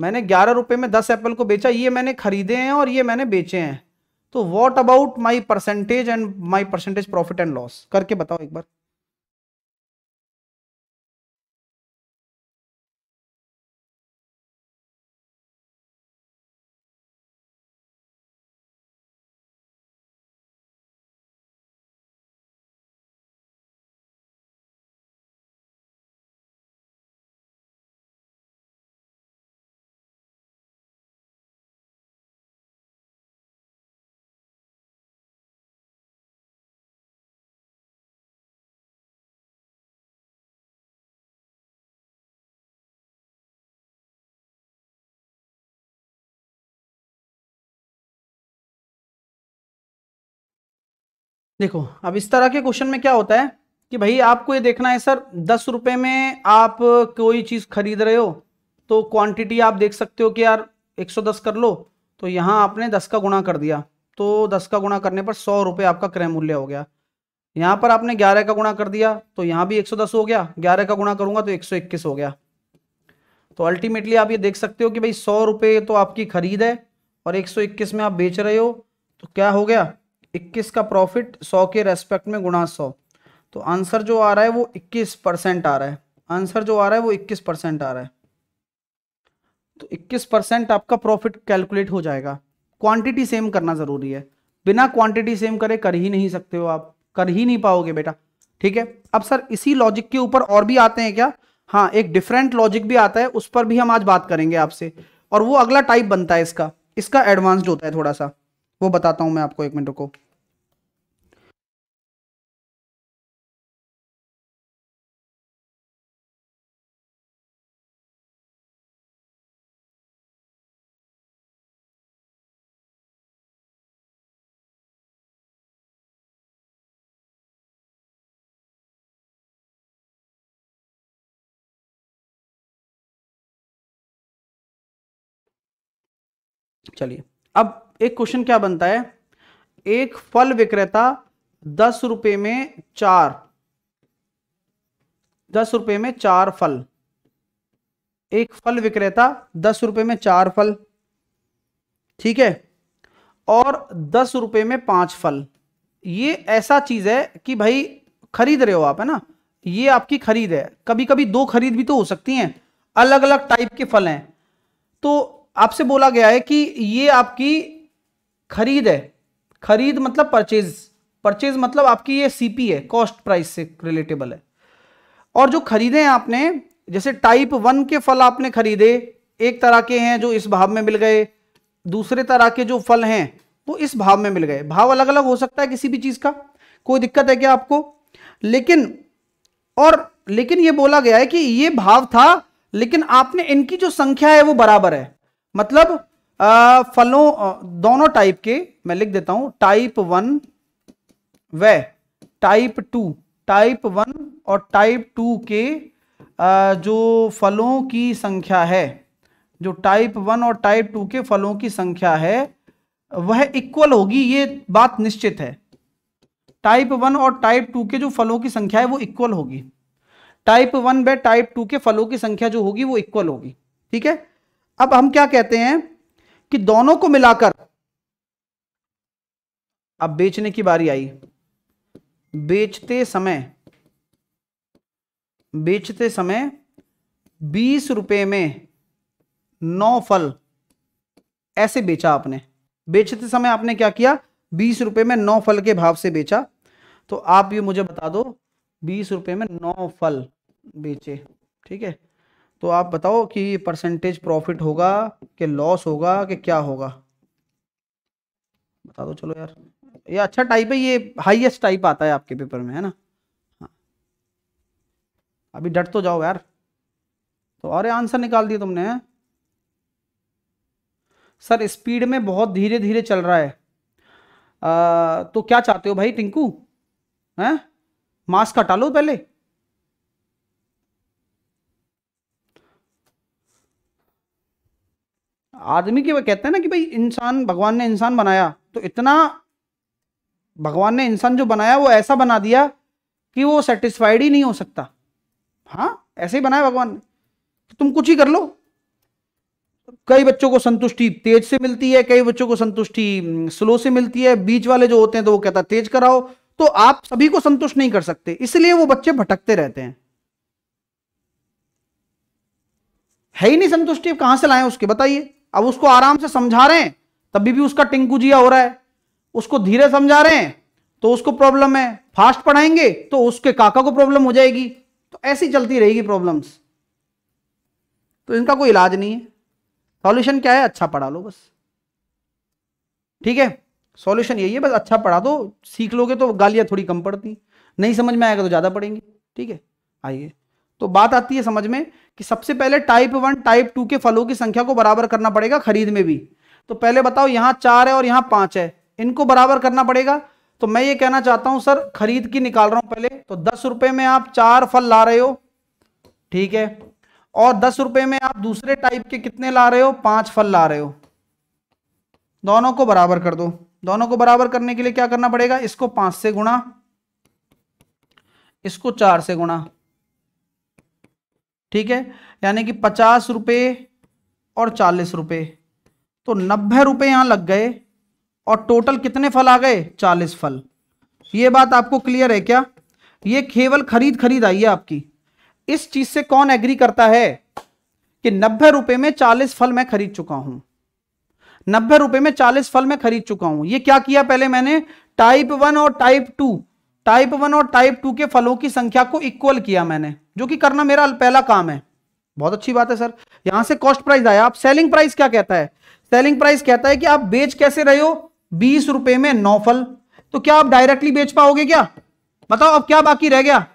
मैंने ग्यारह रुपए में दस एप्पल को बेचा, ये मैंने खरीदे हैं और ये मैंने बेचे हैं। तो what about my percentage and my percentage profit and loss करके बताओ एक बार। देखो, अब इस तरह के क्वेश्चन में क्या होता है कि भाई आपको ये देखना है, सर, दस रुपये में आप कोई चीज़ खरीद रहे हो तो क्वांटिटी आप देख सकते हो कि यार 110 कर लो तो यहाँ आपने 10 का गुणा कर दिया तो 10 का गुणा करने पर सौ रुपये आपका क्रय मूल्य हो गया। यहाँ पर आपने 11 का गुणा कर दिया तो यहाँ भी 110 हो गया 11 का गुणा करूँगा तो 121 हो गया। तो अल्टीमेटली आप ये देख सकते हो कि भाई सौ रुपये तो आपकी खरीद है, और 121 में आप बेच रहे हो तो क्या हो गया? इक्कीस का प्रॉफिट सौ के रेस्पेक्ट में गुणा सौ। तो आंसर जो आ रहा है वो इक्कीस परसेंट आ रहा है। आंसर जो आ रहा है वो इक्कीस परसेंट आ रहा है। तो इक्कीस परसेंट आपका प्रॉफिट कैलकुलेट हो जाएगा। क्वांटिटी सेम करना ज़रूरी है। बिना क्वांटिटी सेम करे कर ही नहीं सकते हो आप। कर ही नहीं पाओगे बेटा। ठीक है? अब सर इसी लॉजिक के ऊपर और भी आते हैं क्या? हाँ एक डिफरेंट लॉजिक भी आता है, उस पर भी हम आज बात करेंगे आपसे। और वो अगला टाइप बनता है इसका। इसका एडवांस्ड होता है थोड़ा सा। वो बताता हूँ मैं आपको एक मिनट को चलिए। अब एक क्वेश्चन क्या बनता है? एक फल विक्रेता दस रुपए में चार, दस रुपए में चार फल। एक फल विक्रेता दस रुपए में चार फल, ठीक है? और दस रुपए में पाँच फल। ये ऐसा चीज़ है कि भाई खरीद रहे हो आप, है ना? ये आपकी खरीद है। कभी कभी दो खरीद भी तो हो सकती हैं। अलग अलग टाइप के फल हैं। तो आपसे बोला गया है कि ये आपकी खरीद है। खरीद मतलब परचेज परचेज मतलब आपकी ये सीपी है कॉस्ट प्राइस से रिलेटेबल है। और जो खरीदे हैं आपने, जैसे टाइप वन के फल आपने खरीदे, एक तरह के हैं जो इस भाव में मिल गए, दूसरे तरह के जो फल हैं, वो इस भाव में मिल गए। भाव अलग अलग हो सकता है किसी भी चीज़ का, कोई दिक्कत है क्या आपको? लेकिन, और लेकिन ये बोला गया है कि ये भाव था, लेकिन आपने इनकी जो संख्या है वो बराबर है। मतलब आ, फलों दोनों टाइप के मैं लिख देता हूँ टाइप वन व टाइप टू टाइप वन और टाइप टू के आ, जो फलों की संख्या है जो टाइप वन और टाइप टू के फलों की संख्या है वह इक्वल होगी ये बात निश्चित है। टाइप वन और टाइप टू के जो फलों की संख्या है वो इक्वल होगी। टाइप वन व टाइप टू के फलों की संख्या जो होगी वो इक्वल होगी। ठीक है? अब हम क्या कहते हैं कि दोनों को मिलाकर, अब बेचने की बारी आई। बेचते समय बेचते समय बीस रुपए में नौ फल ऐसे बेचा आपने। बेचते समय आपने क्या किया? बीस रुपए में नौ फल के भाव से बेचा। तो आप ये मुझे बता दो, बीस रुपए में नौ फल बेचे, ठीक है? तो आप बताओ कि परसेंटेज प्रॉफिट होगा कि लॉस होगा कि क्या होगा? बता दो चलो यार। ये अच्छा टाइप है ये हाईएस्ट टाइप आता है आपके पेपर में है ना? हाँ। अभी डट तो जाओ यार। तो और आंसर निकाल दिया तुमने। सर स्पीड में बहुत धीरे धीरे चल रहा है। आ, तो क्या चाहते हो भाई टिंकू? हैं? मास्क हटा लो पहले। आदमी की वो कहते हैं ना कि भाई, इंसान, भगवान ने इंसान बनाया। तो इतना भगवान ने इंसान जो बनाया, वो ऐसा बना दिया कि वो सेटिस्फाइड ही नहीं हो सकता। हाँ ऐसे ही बनाया भगवान ने। तो तुम कुछ ही कर लो। कई बच्चों को संतुष्टि तेज से मिलती है, कई बच्चों को संतुष्टि स्लो से मिलती है। बीच वाले जो होते हैं तो वो कहता तेज कराओ। तो आप सभी को संतुष्ट नहीं कर सकते। इसलिए वो बच्चे भटकते रहते हैं। है ही नहीं संतुष्टि कहाँ से लाए उसके? बताइए। अब उसको आराम से समझा रहे हैं, तभी भी उसका टिंकू जिया हो रहा है। उसको धीरे समझा रहे हैं तो उसको प्रॉब्लम है। फास्ट पढ़ाएँगे तो उसके काका को प्रॉब्लम हो जाएगी। तो ऐसी चलती रहेगी प्रॉब्लम्स तो इनका कोई इलाज नहीं है। सॉल्यूशन क्या है? अच्छा पढ़ा लो बस। ठीक है? सॉल्यूशन यही है, बस अच्छा पढ़ा दो। सीख लोगे तो गालियाँ थोड़ी कम पड़ती। नहीं समझ में आएगा तो ज़्यादा पढ़ेंगे। ठीक है? आइए। तो बात आती है समझ में कि सबसे पहले टाइप वन टाइप टू के फलों की संख्या को बराबर करना पड़ेगा खरीद में भी। तो पहले बताओ, यहाँ चार है और यहाँ पाँच है। इनको बराबर करना पड़ेगा। तो मैं ये कहना चाहता हूँ, सर, खरीद की निकाल रहा हूँ पहले। तो दस रुपए में आप चार फल ला रहे हो, ठीक है? और दस रुपए में आप दूसरे टाइप के कितने ला रहे हो? पाँच फल ला रहे हो। दोनों को बराबर कर दो। दोनों को बराबर करने के लिए क्या करना पड़ेगा? इसको पाँच से गुणा, इसको चार से गुणा। ठीक है? यानी कि पचास रुपये और चालीस रुपये तो नब्बे रुपये यहाँ लग गए और टोटल कितने फल आ गए? चालीस फल। ये बात आपको क्लियर है क्या? ये केवल खरीद खरीद आई है आपकी। इस चीज़ से कौन एग्री करता है कि नब्बे रुपए में चालीस फल मैं खरीद चुका हूँ? नब्बे रुपए में चालीस फल मैं खरीद चुका हूँ। ये क्या किया पहले मैंने? टाइप वन और टाइप टू टाइप वन और टाइप टू के फलों की संख्या को इक्वल किया मैंने, जो कि करना मेरा पहला काम है। बहुत अच्छी बात है, सर। यहाँ से कॉस्ट प्राइस आया। आप सेलिंग प्राइस क्या कहता है? सेलिंग प्राइस कहता है कि आप बेच कैसे रहे हो? बीस रुपए में नौ फल। तो क्या आप डायरेक्टली बेच पाओगे क्या? बताओ, अब क्या बाकी रह गया?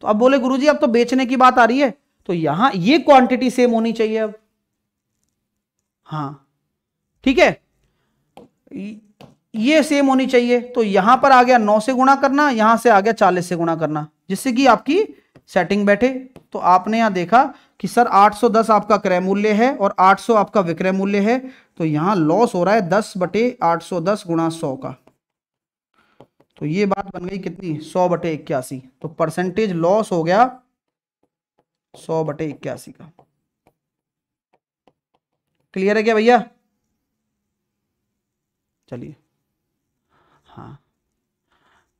तो अब बोले, गुरुजी, अब तो बेचने की बात आ रही है। तो यहाँ ये क्वांटिटी सेम होनी चाहिए अब। हाँ। ठीक है? ये सेम होनी चाहिए। तो यहाँ पर आ गया नौ से गुणा करना, यहाँ से आ गया चालीस से गुणा करना, जिससे कि आपकी सेटिंग बैठे। तो आपने यहाँ देखा कि सर 810 आपका क्रय मूल्य है और 800 आपका विक्रय मूल्य है। तो यहाँ लॉस हो रहा है 10 बटे 810 गुणा सौ का। तो ये बात बन गई कितनी? 100 बटे इक्यासी। तो परसेंटेज लॉस हो गया 100 बटे इक्यासी का। क्लियर है क्या भैया? चलिए।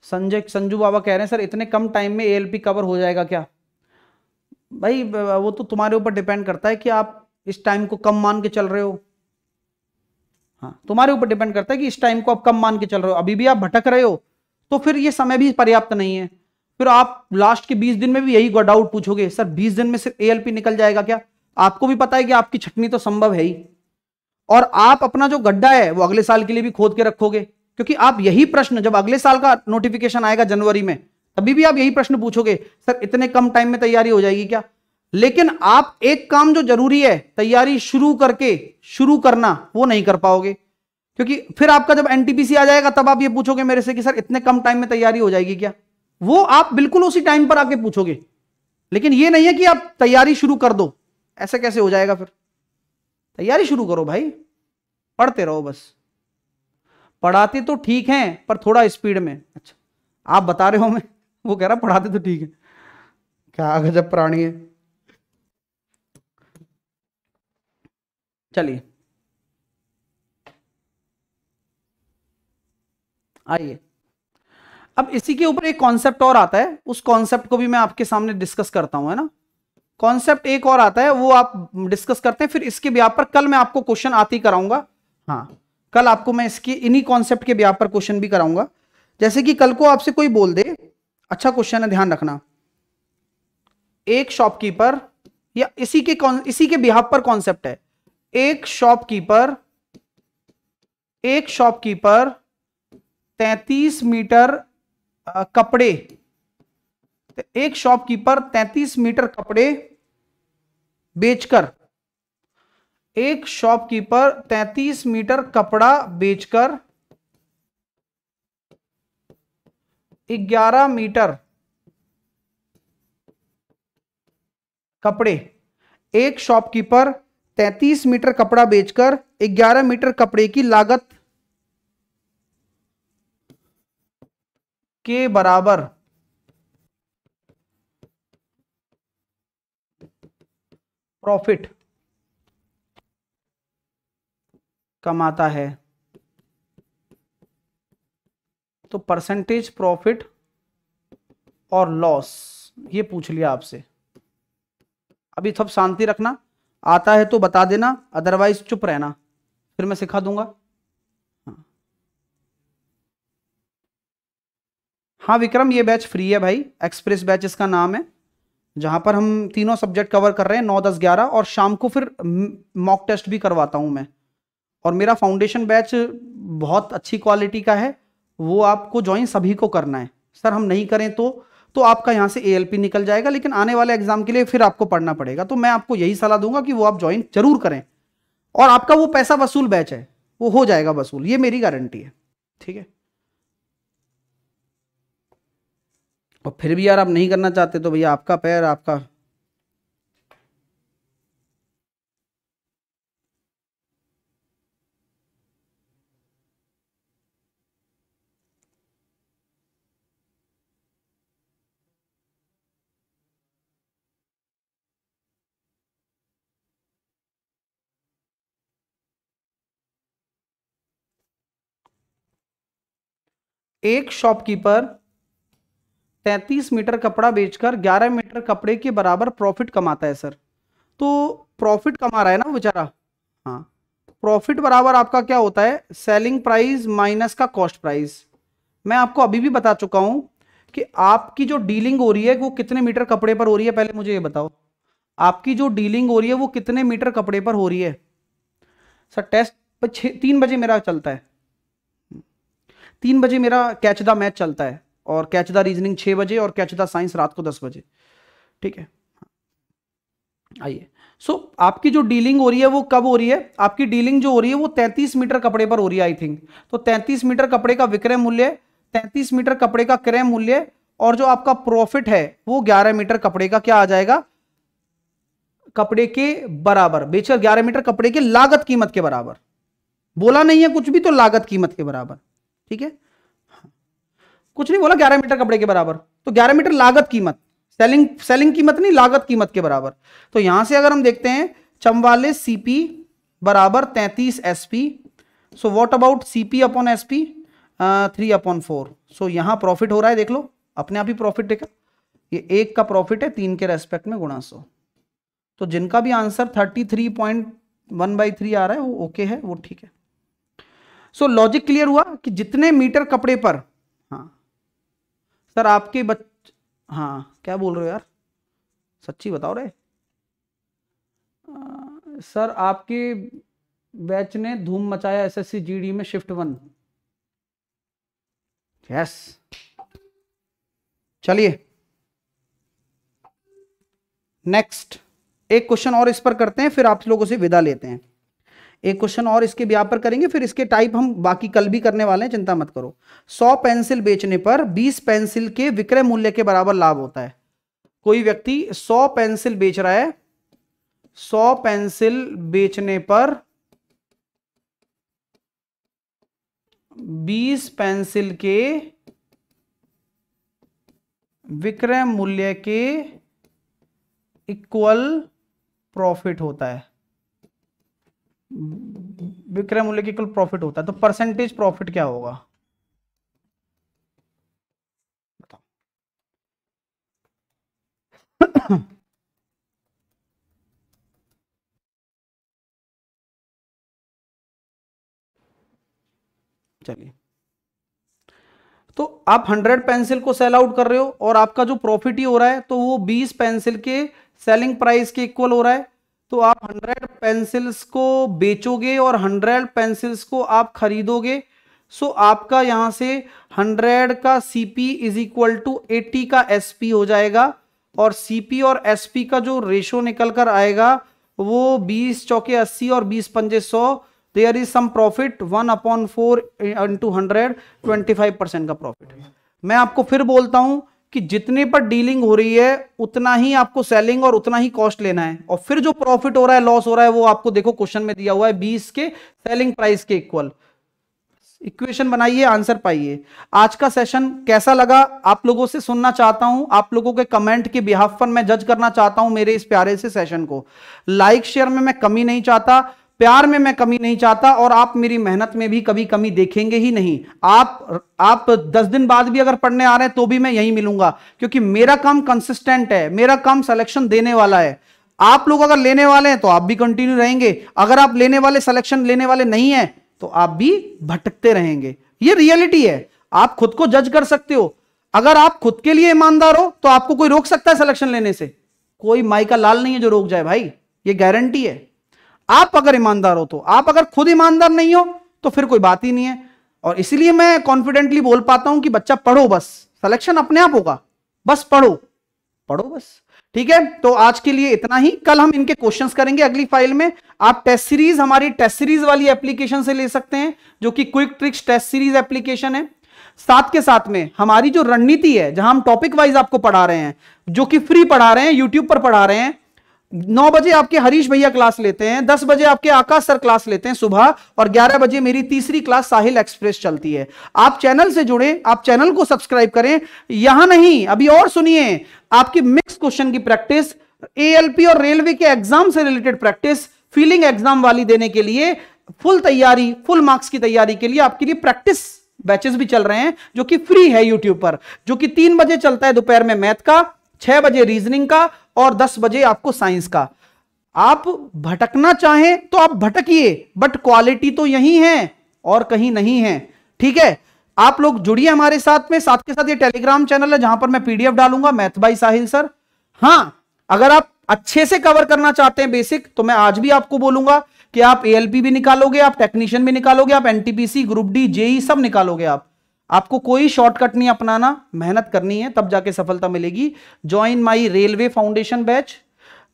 संजय, संजू बाबा कह रहे हैं, सर, इतने कम टाइम में एएलपी कवर हो जाएगा क्या? भाई वो तो तुम्हारे ऊपर डिपेंड करता है कि आप इस टाइम को कम मान के चल रहे हो। हाँ तुम्हारे ऊपर डिपेंड करता है कि इस टाइम को आप कम मान के चल रहे हो। अभी भी आप भटक रहे हो तो फिर ये समय भी पर्याप्त नहीं है। फिर आप लास्ट के 20 दिन में भी यही डाउट पूछोगे, सर 20 दिन में सिर्फ़ एएलपी निकल जाएगा क्या? आपको भी पता है कि आपकी छटनी तो संभव है ही। और आप अपना जो गड्ढा है, वो अगले साल के लिए भी खोद के रखोगे। क्योंकि आप यही प्रश्न, जब अगले साल का नोटिफिकेशन आएगा जनवरी में, तभी भी आप यही प्रश्न पूछोगे, सर, इतने कम टाइम में तैयारी हो जाएगी क्या? लेकिन आप एक काम जो ज़रूरी है, तैयारी शुरू करके, शुरू करना, वो नहीं कर पाओगे। क्योंकि फिर आपका जब एनटीपीसी आ जाएगा, तब आप ये पूछोगे मेरे से कि, सर, इतने कम टाइम में तैयारी हो जाएगी क्या? वो आप बिल्कुल उसी टाइम पर आके पूछोगे। लेकिन ये नहीं है कि आप तैयारी शुरू कर दो। ऐसे कैसे हो जाएगा फिर? तैयारी शुरू करो भाई। पढ़ते रहो बस। पढ़ाते तो ठीक हैं, पर थोड़ा स्पीड में। अच्छा आप बता रहे हो मैं वो कह रहा, पढ़ाते तो ठीक है। क्या गजब प्राणी है? चलिए। आइए। अब इसी के ऊपर एक कॉन्सेप्ट और आता है। उस कॉन्सेप्ट को भी मैं आपके सामने डिस्कस करता हूँ, है ना? कॉन्सेप्ट एक और आता है, वो आप डिस्कस करते हैं, फिर इसके ब्याह पर कल मैं आपको क्वेश्चन आती कराऊँगा। हाँ। कल आपको मैं इसकी इन्हीं कॉन्सेप्ट के ब्याह पर क्वेश्चन भी कराऊँगा। जैसे कि कल को आपसे कोई बोल दे अच्छा क्वेश्चन है, ध्यान रखना। एक शॉपकीपर या इसी के इसी के बिहाफ पर कॉन्सेप्ट है। एक शॉपकीपर एक शॉपकीपर 33 मीटर कपड़े एक शॉपकीपर 33 मीटर कपड़े बेचकर एक शॉपकीपर 33 मीटर कपड़ा बेचकर 11 मीटर कपड़े। एक शॉपकीपर 33 मीटर कपड़ा बेचकर 11 मीटर कपड़े की लागत के बराबर। प्रॉफिट कमाता है। तो परसेंटेज प्रॉफिट और लॉस ये पूछ लिया आपसे। अभी सब शांति रखना। आता है तो बता देना अदरवाइज़ चुप रहना। फिर मैं सिखा दूँगा। हाँ। हाँ विक्रम, ये बैच फ्री है भाई। एक्सप्रेस बैच इसका नाम है, जहाँ पर हम तीनों सब्जेक्ट कवर कर रहे हैं, नौ, दस, ग्यारह, और शाम को फिर मॉक टेस्ट भी करवाता हूँ मैं। और मेरा फाउंडेशन बैच बहुत अच्छी क्वालिटी का है, वो आपको ज्वाइन सभी को करना है। सर हम नहीं करें तो तो आपका यहाँ से ए निकल जाएगा, लेकिन आने वाले एग्ज़ाम के लिए फिर आपको पढ़ना पड़ेगा। तो मैं आपको यही सलाह दूँगा कि वो आप ज्वाइन ज़रूर करें। और आपका वो पैसा वसूल बैच है, वो हो जाएगा वसूल, ये मेरी गारंटी है। ठीक है? और फिर भी यार आप नहीं करना चाहते तो भैया आपका पैर, आपका एक शॉपकीपर 33 मीटर कपड़ा बेचकर 11 मीटर कपड़े के बराबर प्रॉफिट कमाता है सर तो प्रॉफिट कमा रहा है ना बेचारा? हाँ। प्रॉफिट बराबर आपका क्या होता है? सेलिंग प्राइस माइनस का कॉस्ट प्राइस मैं आपको अभी भी बता चुका हूँ कि आपकी जो डीलिंग हो रही है, वो कितने मीटर कपड़े पर हो रही है? पहले मुझे ये बताओ। आपकी जो डीलिंग हो रही है, वो कितने मीटर कपड़े पर हो रही है? सर टेस्ट तीन बजे मेरा चलता है। तीन बजे मेरा कैच द मैच चलता है और कैच द रीजनिंग छह बजे और कैच द साइंस रात को दस बजे। ठीक है? आइए। सो so, आपकी जो डीलिंग हो रही है वो कब हो रही है? आपकी डीलिंग जो हो रही है वो 33 मीटर कपड़े पर हो रही है आई थिंक तो 33 मीटर कपड़े का विक्रय मूल्य 33 मीटर कपड़े का क्रय मूल्य और जो आपका प्रॉफिट है वो 11 मीटर कपड़े का क्या आ जाएगा? कपड़े के बराबर। बेचकर 11 मीटर कपड़े के लागत कीमत के बराबर। बोला नहीं है कुछ भी तो लागत कीमत के बराबर। ठीक है? कुछ नहीं, बोला 11 मीटर कपड़े के बराबर। तो 11 मीटर लागत कीमत सेलिंग सेलिंग कीमत नहीं, लागत कीमत के बराबर। तो यहाँ से अगर हम देखते हैं चमवाले सीपी बराबर तैतीस SP so what about CP upon SP three upon four so यहाँ प्रॉफिट हो रहा है, देख लो, अपने आप ही प्रॉफिट देखा। ये एक का प्रॉफिट है, तीन के रेस्पेक्ट में गुणा सौ। तो जिनका भी answer thirty three point one by three आ रहा है, वो ओके है, वो ठीक है। सो लॉजिक क्लियर हुआ कि जितने मीटर कपड़े पर हाँ सर आपके बच हाँ क्या बोल रहे हो यार? सच्ची बताओ रे। सर आपके बैच ने धूम मचाया एसएससी जीडी में शिफ्ट वन यस चलिए। नेक्स्ट एक क्वेश्चन और इस पर करते हैं, फिर आप लोगों से विदा लेते हैं। एक क्वेश्चन और इसके ब्याह पर करेंगे, फिर इसके टाइप हम बाकी कल भी करने वाले हैं, चिंता मत करो। सौ पेंसिल बेचने पर बीस पेंसिल के विक्रय मूल्य के बराबर लाभ होता है। कोई व्यक्ति सौ पेंसिल बेच रहा है, सौ पेंसिल बेचने पर बीस पेंसिल के विक्रय मूल्य के इक्वल प्रॉफिट होता है। विक्रय मूल्य की कुल प्रॉफिट होता है तो परसेंटेज प्रॉफिट क्या होगा? चलिए। तो आप 100 पेंसिल को सेल आउट कर रहे हो और आपका जो प्रॉफिट ही हो रहा है तो वो 20 पेंसिल के सेलिंग प्राइस के इक्वल हो रहा है। तो आप हंड्रेड पेंसिल्स को बेचोगे और हंड्रेड पेंसिल्स को आप खरीदोगे सो आपका यहाँ से हंड्रेड का CP is equal to eighty का एसपी हो जाएगा और सीपी और एसपी का जो रेशो निकल कर आएगा, वो 20 चौके 80 और 20 पंजे 100 there is some profit one upon four into hundred twenty five percent का प्रॉफिट मैं आपको फिर बोलता हूँ कि जितने पर डीलिंग हो रही है, उतना ही आपको सेलिंग और उतना ही कॉस्ट लेना है। और फिर जो प्रॉफिट हो रहा है, लॉस हो रहा है, वो आपको देखो क्वेश्चन में दिया हुआ है, बीस के सेलिंग प्राइस के इक्वल। इक्वेशन बनाइए, आंसर पाइए। आज का सेशन कैसा लगा? आप लोगों से सुनना चाहता हूँ, आप लोगों के कमेंट के बिहाफ पर मैं जज करना चाहता हूँ मेरे इस प्यारे से सेशन को। लाइक, शेयर में मैं कमी नहीं चाहता। प्यार में मैं कमी नहीं चाहता और आप मेरी मेहनत में भी कभी कमी देखेंगे ही नहीं। आप आप दस दिन बाद भी अगर पढ़ने आ रहे हैं तो भी मैं यही मिलूँगा। क्योंकि मेरा काम कंसिस्टेंट है, मेरा काम सिलेक्शन देने वाला है। आप लोग अगर लेने वाले हैं तो आप भी कंटिन्यू रहेंगे। अगर आप लेने वाले सिलेक्शन लेने वाले नहीं है तो आप भी भटकते रहेंगे। ये रियलिटी है। आप खुद को जज कर सकते हो। अगर आप खुद के लिए ईमानदार हो तो आपको कोई रोक सकता है सिलेक्शन लेने से। कोई माई का लाल नहीं है जो रोक जाए भाई। ये गारंटी है। आप अगर ईमानदार हो तो। आप अगर खुद ईमानदार नहीं हो तो फिर कोई बात ही नहीं है। और इसलिए मैं कॉन्फिडेंटली बोल पाता हूँ कि बच्चा पढ़ो बस। सिलेक्शन अपने आप होगा। बस पढ़ो। पढ़ो बस। ठीक है? तो आज के लिए इतना ही। कल हम इनके क्वेश्चंस करेंगे अगली फ़ाइल में। आप टेस्ट सीरीज़ हमारी टेस्ट सीरीज़ वाली एप्लीकेशन से ले सकते हैं, जो कि quick tricks test series application है। साथ के साथ में हमारी जो रणनीति है, जहाँ हम टॉपिक वाइज आपको पढ़ा रहे हैं, जो कि फ्री पढ़ा रहे हैं यूट्यूब पर पढ़ा रहे हैं नौ बजे आपके हरीश भैया क्लास लेते हैं, दस बजे आपके आकाश सर क्लास लेते हैं सुबह, और ग्यारह बजे मेरी तीसरी क्लास साहिल एक्सप्रेस चलती है। आप चैनल से जुड़े, आप चैनल को सब्सक्राइब करें, यहाँ नहीं, अभी और सुनिए, आपकी मिक्स क्वेश्चन की प्रैक्टिस एएलपी और रेलवे के एग्ज़ाम से रिलेटेड प्रैक्टिस फीलिंग एग्ज़ाम वाली देने के लिए फुल तैयारी फुल मार्क्स की तैयारी के लिए आपके लिए प्रैक्टिस बैचेस भी चल रहे हैं, जो कि फ्री है यूट्यूब पर, जो कि तीन बजे चलता है दोपहर में मैथ का छह बजे रीजनिंग का और दस बजे आपको साइंस का। आप भटकना चाहें तो आप भटकिए बट क्वालिटी तो यही है और कहीं नहीं है। ठीक है? आप लोग जुड़िए हमारे साथ में। साथ के साथ ये टेलीग्राम चैनल है जहाँ पर मैं पीडीएफ डालूँगा। मैथ बाई साहिल सर हाँ, अगर आप अच्छे से कवर करना चाहते हैं बेसिक तो मैं आज भी आपको बोलूँगा कि आप एएलपी भी निकालोगे, आप टेक्नीशियन भी निकालोगे, आप एनटीपीसी ग्रुप डी जेई सब निकालोगे आप। आपको कोई शॉर्टकट नहीं अपनाना, मेहनत करनी है, तब जाके सफलता मिलेगी। Join my railway foundation batch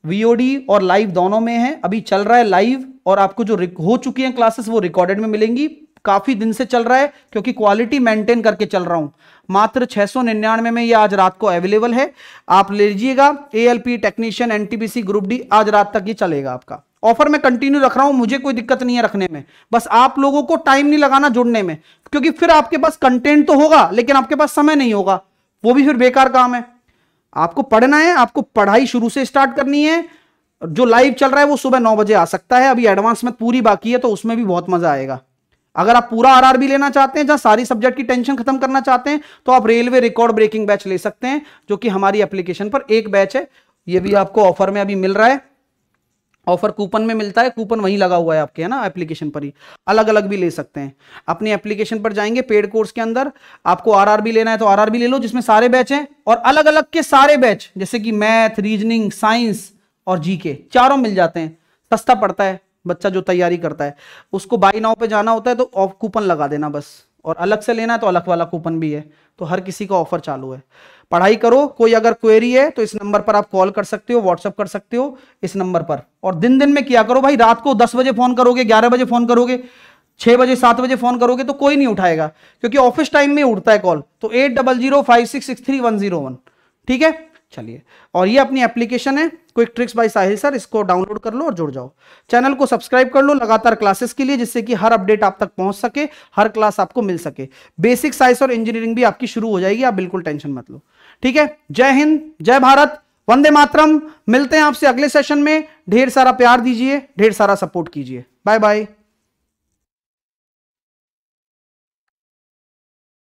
VOD और लाइव दोनों में है। अभी चल रहा है लाइव और आपको जो हो चुकी हैं क्लासेस वो रिकॉर्डेड में मिलेंगी। काफ़ी दिन से चल रहा है, क्योंकि क्वालिटी मेंटेन करके चल रहा हूँ। मात्र छह सौ निन्यानवे में ये आज रात को अवेलेबल है। आप ले लीजिएगा ALP technician NTPC group D आज रात तक ये चलेगा आपका। ऑफ़र में कंटिन्यू रख रहा हूँ, मुझे कोई दिक्कत नहीं है रखने में। बस आप लोगों को टाइम नहीं लगाना जुड़ने में, क्योंकि फिर आपके पास कंटेंट तो होगा, लेकिन आपके पास समय नहीं होगा। वो भी फिर बेकार काम है। आपको पढ़ना है, आपको पढ़ाई शुरू से स्टार्ट करनी है, जो लाइव चल रहा है वो सुबह नौ बजे आ सकता है। अभी एडवांस में पूरी बाकी है तो उसमें भी बहुत मज़ा आएगा। अगर आप पूरा आरआरबी लेना चाहते हैं, जहाँ सारी सब्जेक्ट की टेंशन खत्म करना चाहते हैं तो आप रेलवे रिकॉर्ड ब्रेकिंग बैच ले सकते हैं, जो कि हमारी एप्लीकेशन पर एक बैच है। ये भी आपको ऑफ़र में अभी मिल रहा है। ऑफ़र कूपन में मिलता है, कूपन वहीं लगा हुआ है आपके, है ना, एप्लीकेशन पर ही। अलग अलग भी ले सकते हैं। अपनी एप्लीकेशन पर जाएँगे पेड कोर्स के अंदर, आपको आरआरबी लेना है तो आरआरबी ले लो, जिसमें सारे बैच हैं, और अलग अलग के सारे बैच, जैसे कि मैथ, रीजनिंग, साइंस और जीके, चारों मिल जाते हैं। सस्ता पड़ता है, बच्चा जो तैयारी करता है। उसको बाई नाव पे जाना होता है तो ऑफ़ कूपन लगा देना बस, और अलग से लेना है तो अलग वाला कूपन भी है तो हर किसी का ऑफ़र चालू है। पढ़ाई करो, कोई अगर क्वेरी है तो इस नंबर पर आप कॉल कर सकते हो व्हाट्सअप कर सकते हो, इस नंबर पर। और दिन दिन में किया करो भाई, रात को दस बजे फ़ोन करोगे, ग्यारह बजे फ़ोन करोगे, छह बजे, सात बजे फ़ोन करोगे तो कोई नहीं उठाएगा, क्योंकि ऑफ़िस टाइम में उठता है कॉल तो eight double zero five six six three one zero one ठीक है? चलिए, और ये अपनी एप्लीकेशन है quick tricks by Sahil sir इसको डाउनलोड कर लो और जुड़ जाओ। चैनल को सब्सक्राइब कर लो, लगातार क्लासेस के लिए, जिससे कि हर अपडेट आप तक पहुँच सके, हर क्लास आपको मिल सके। बेसिक साइंस और इंजीनियरिंग भी आपकी शुरू हो जाएगी, आप बिल्कुल टेंशन मत लो। ठीक है? जय हिंद, जय भारत, वंदे मातरम। मिलते हैं आपसे अगले सेशन में। ढेर सारा प्यार दीजिए, ढेर सारा सपोर्ट कीजिए। Bye bye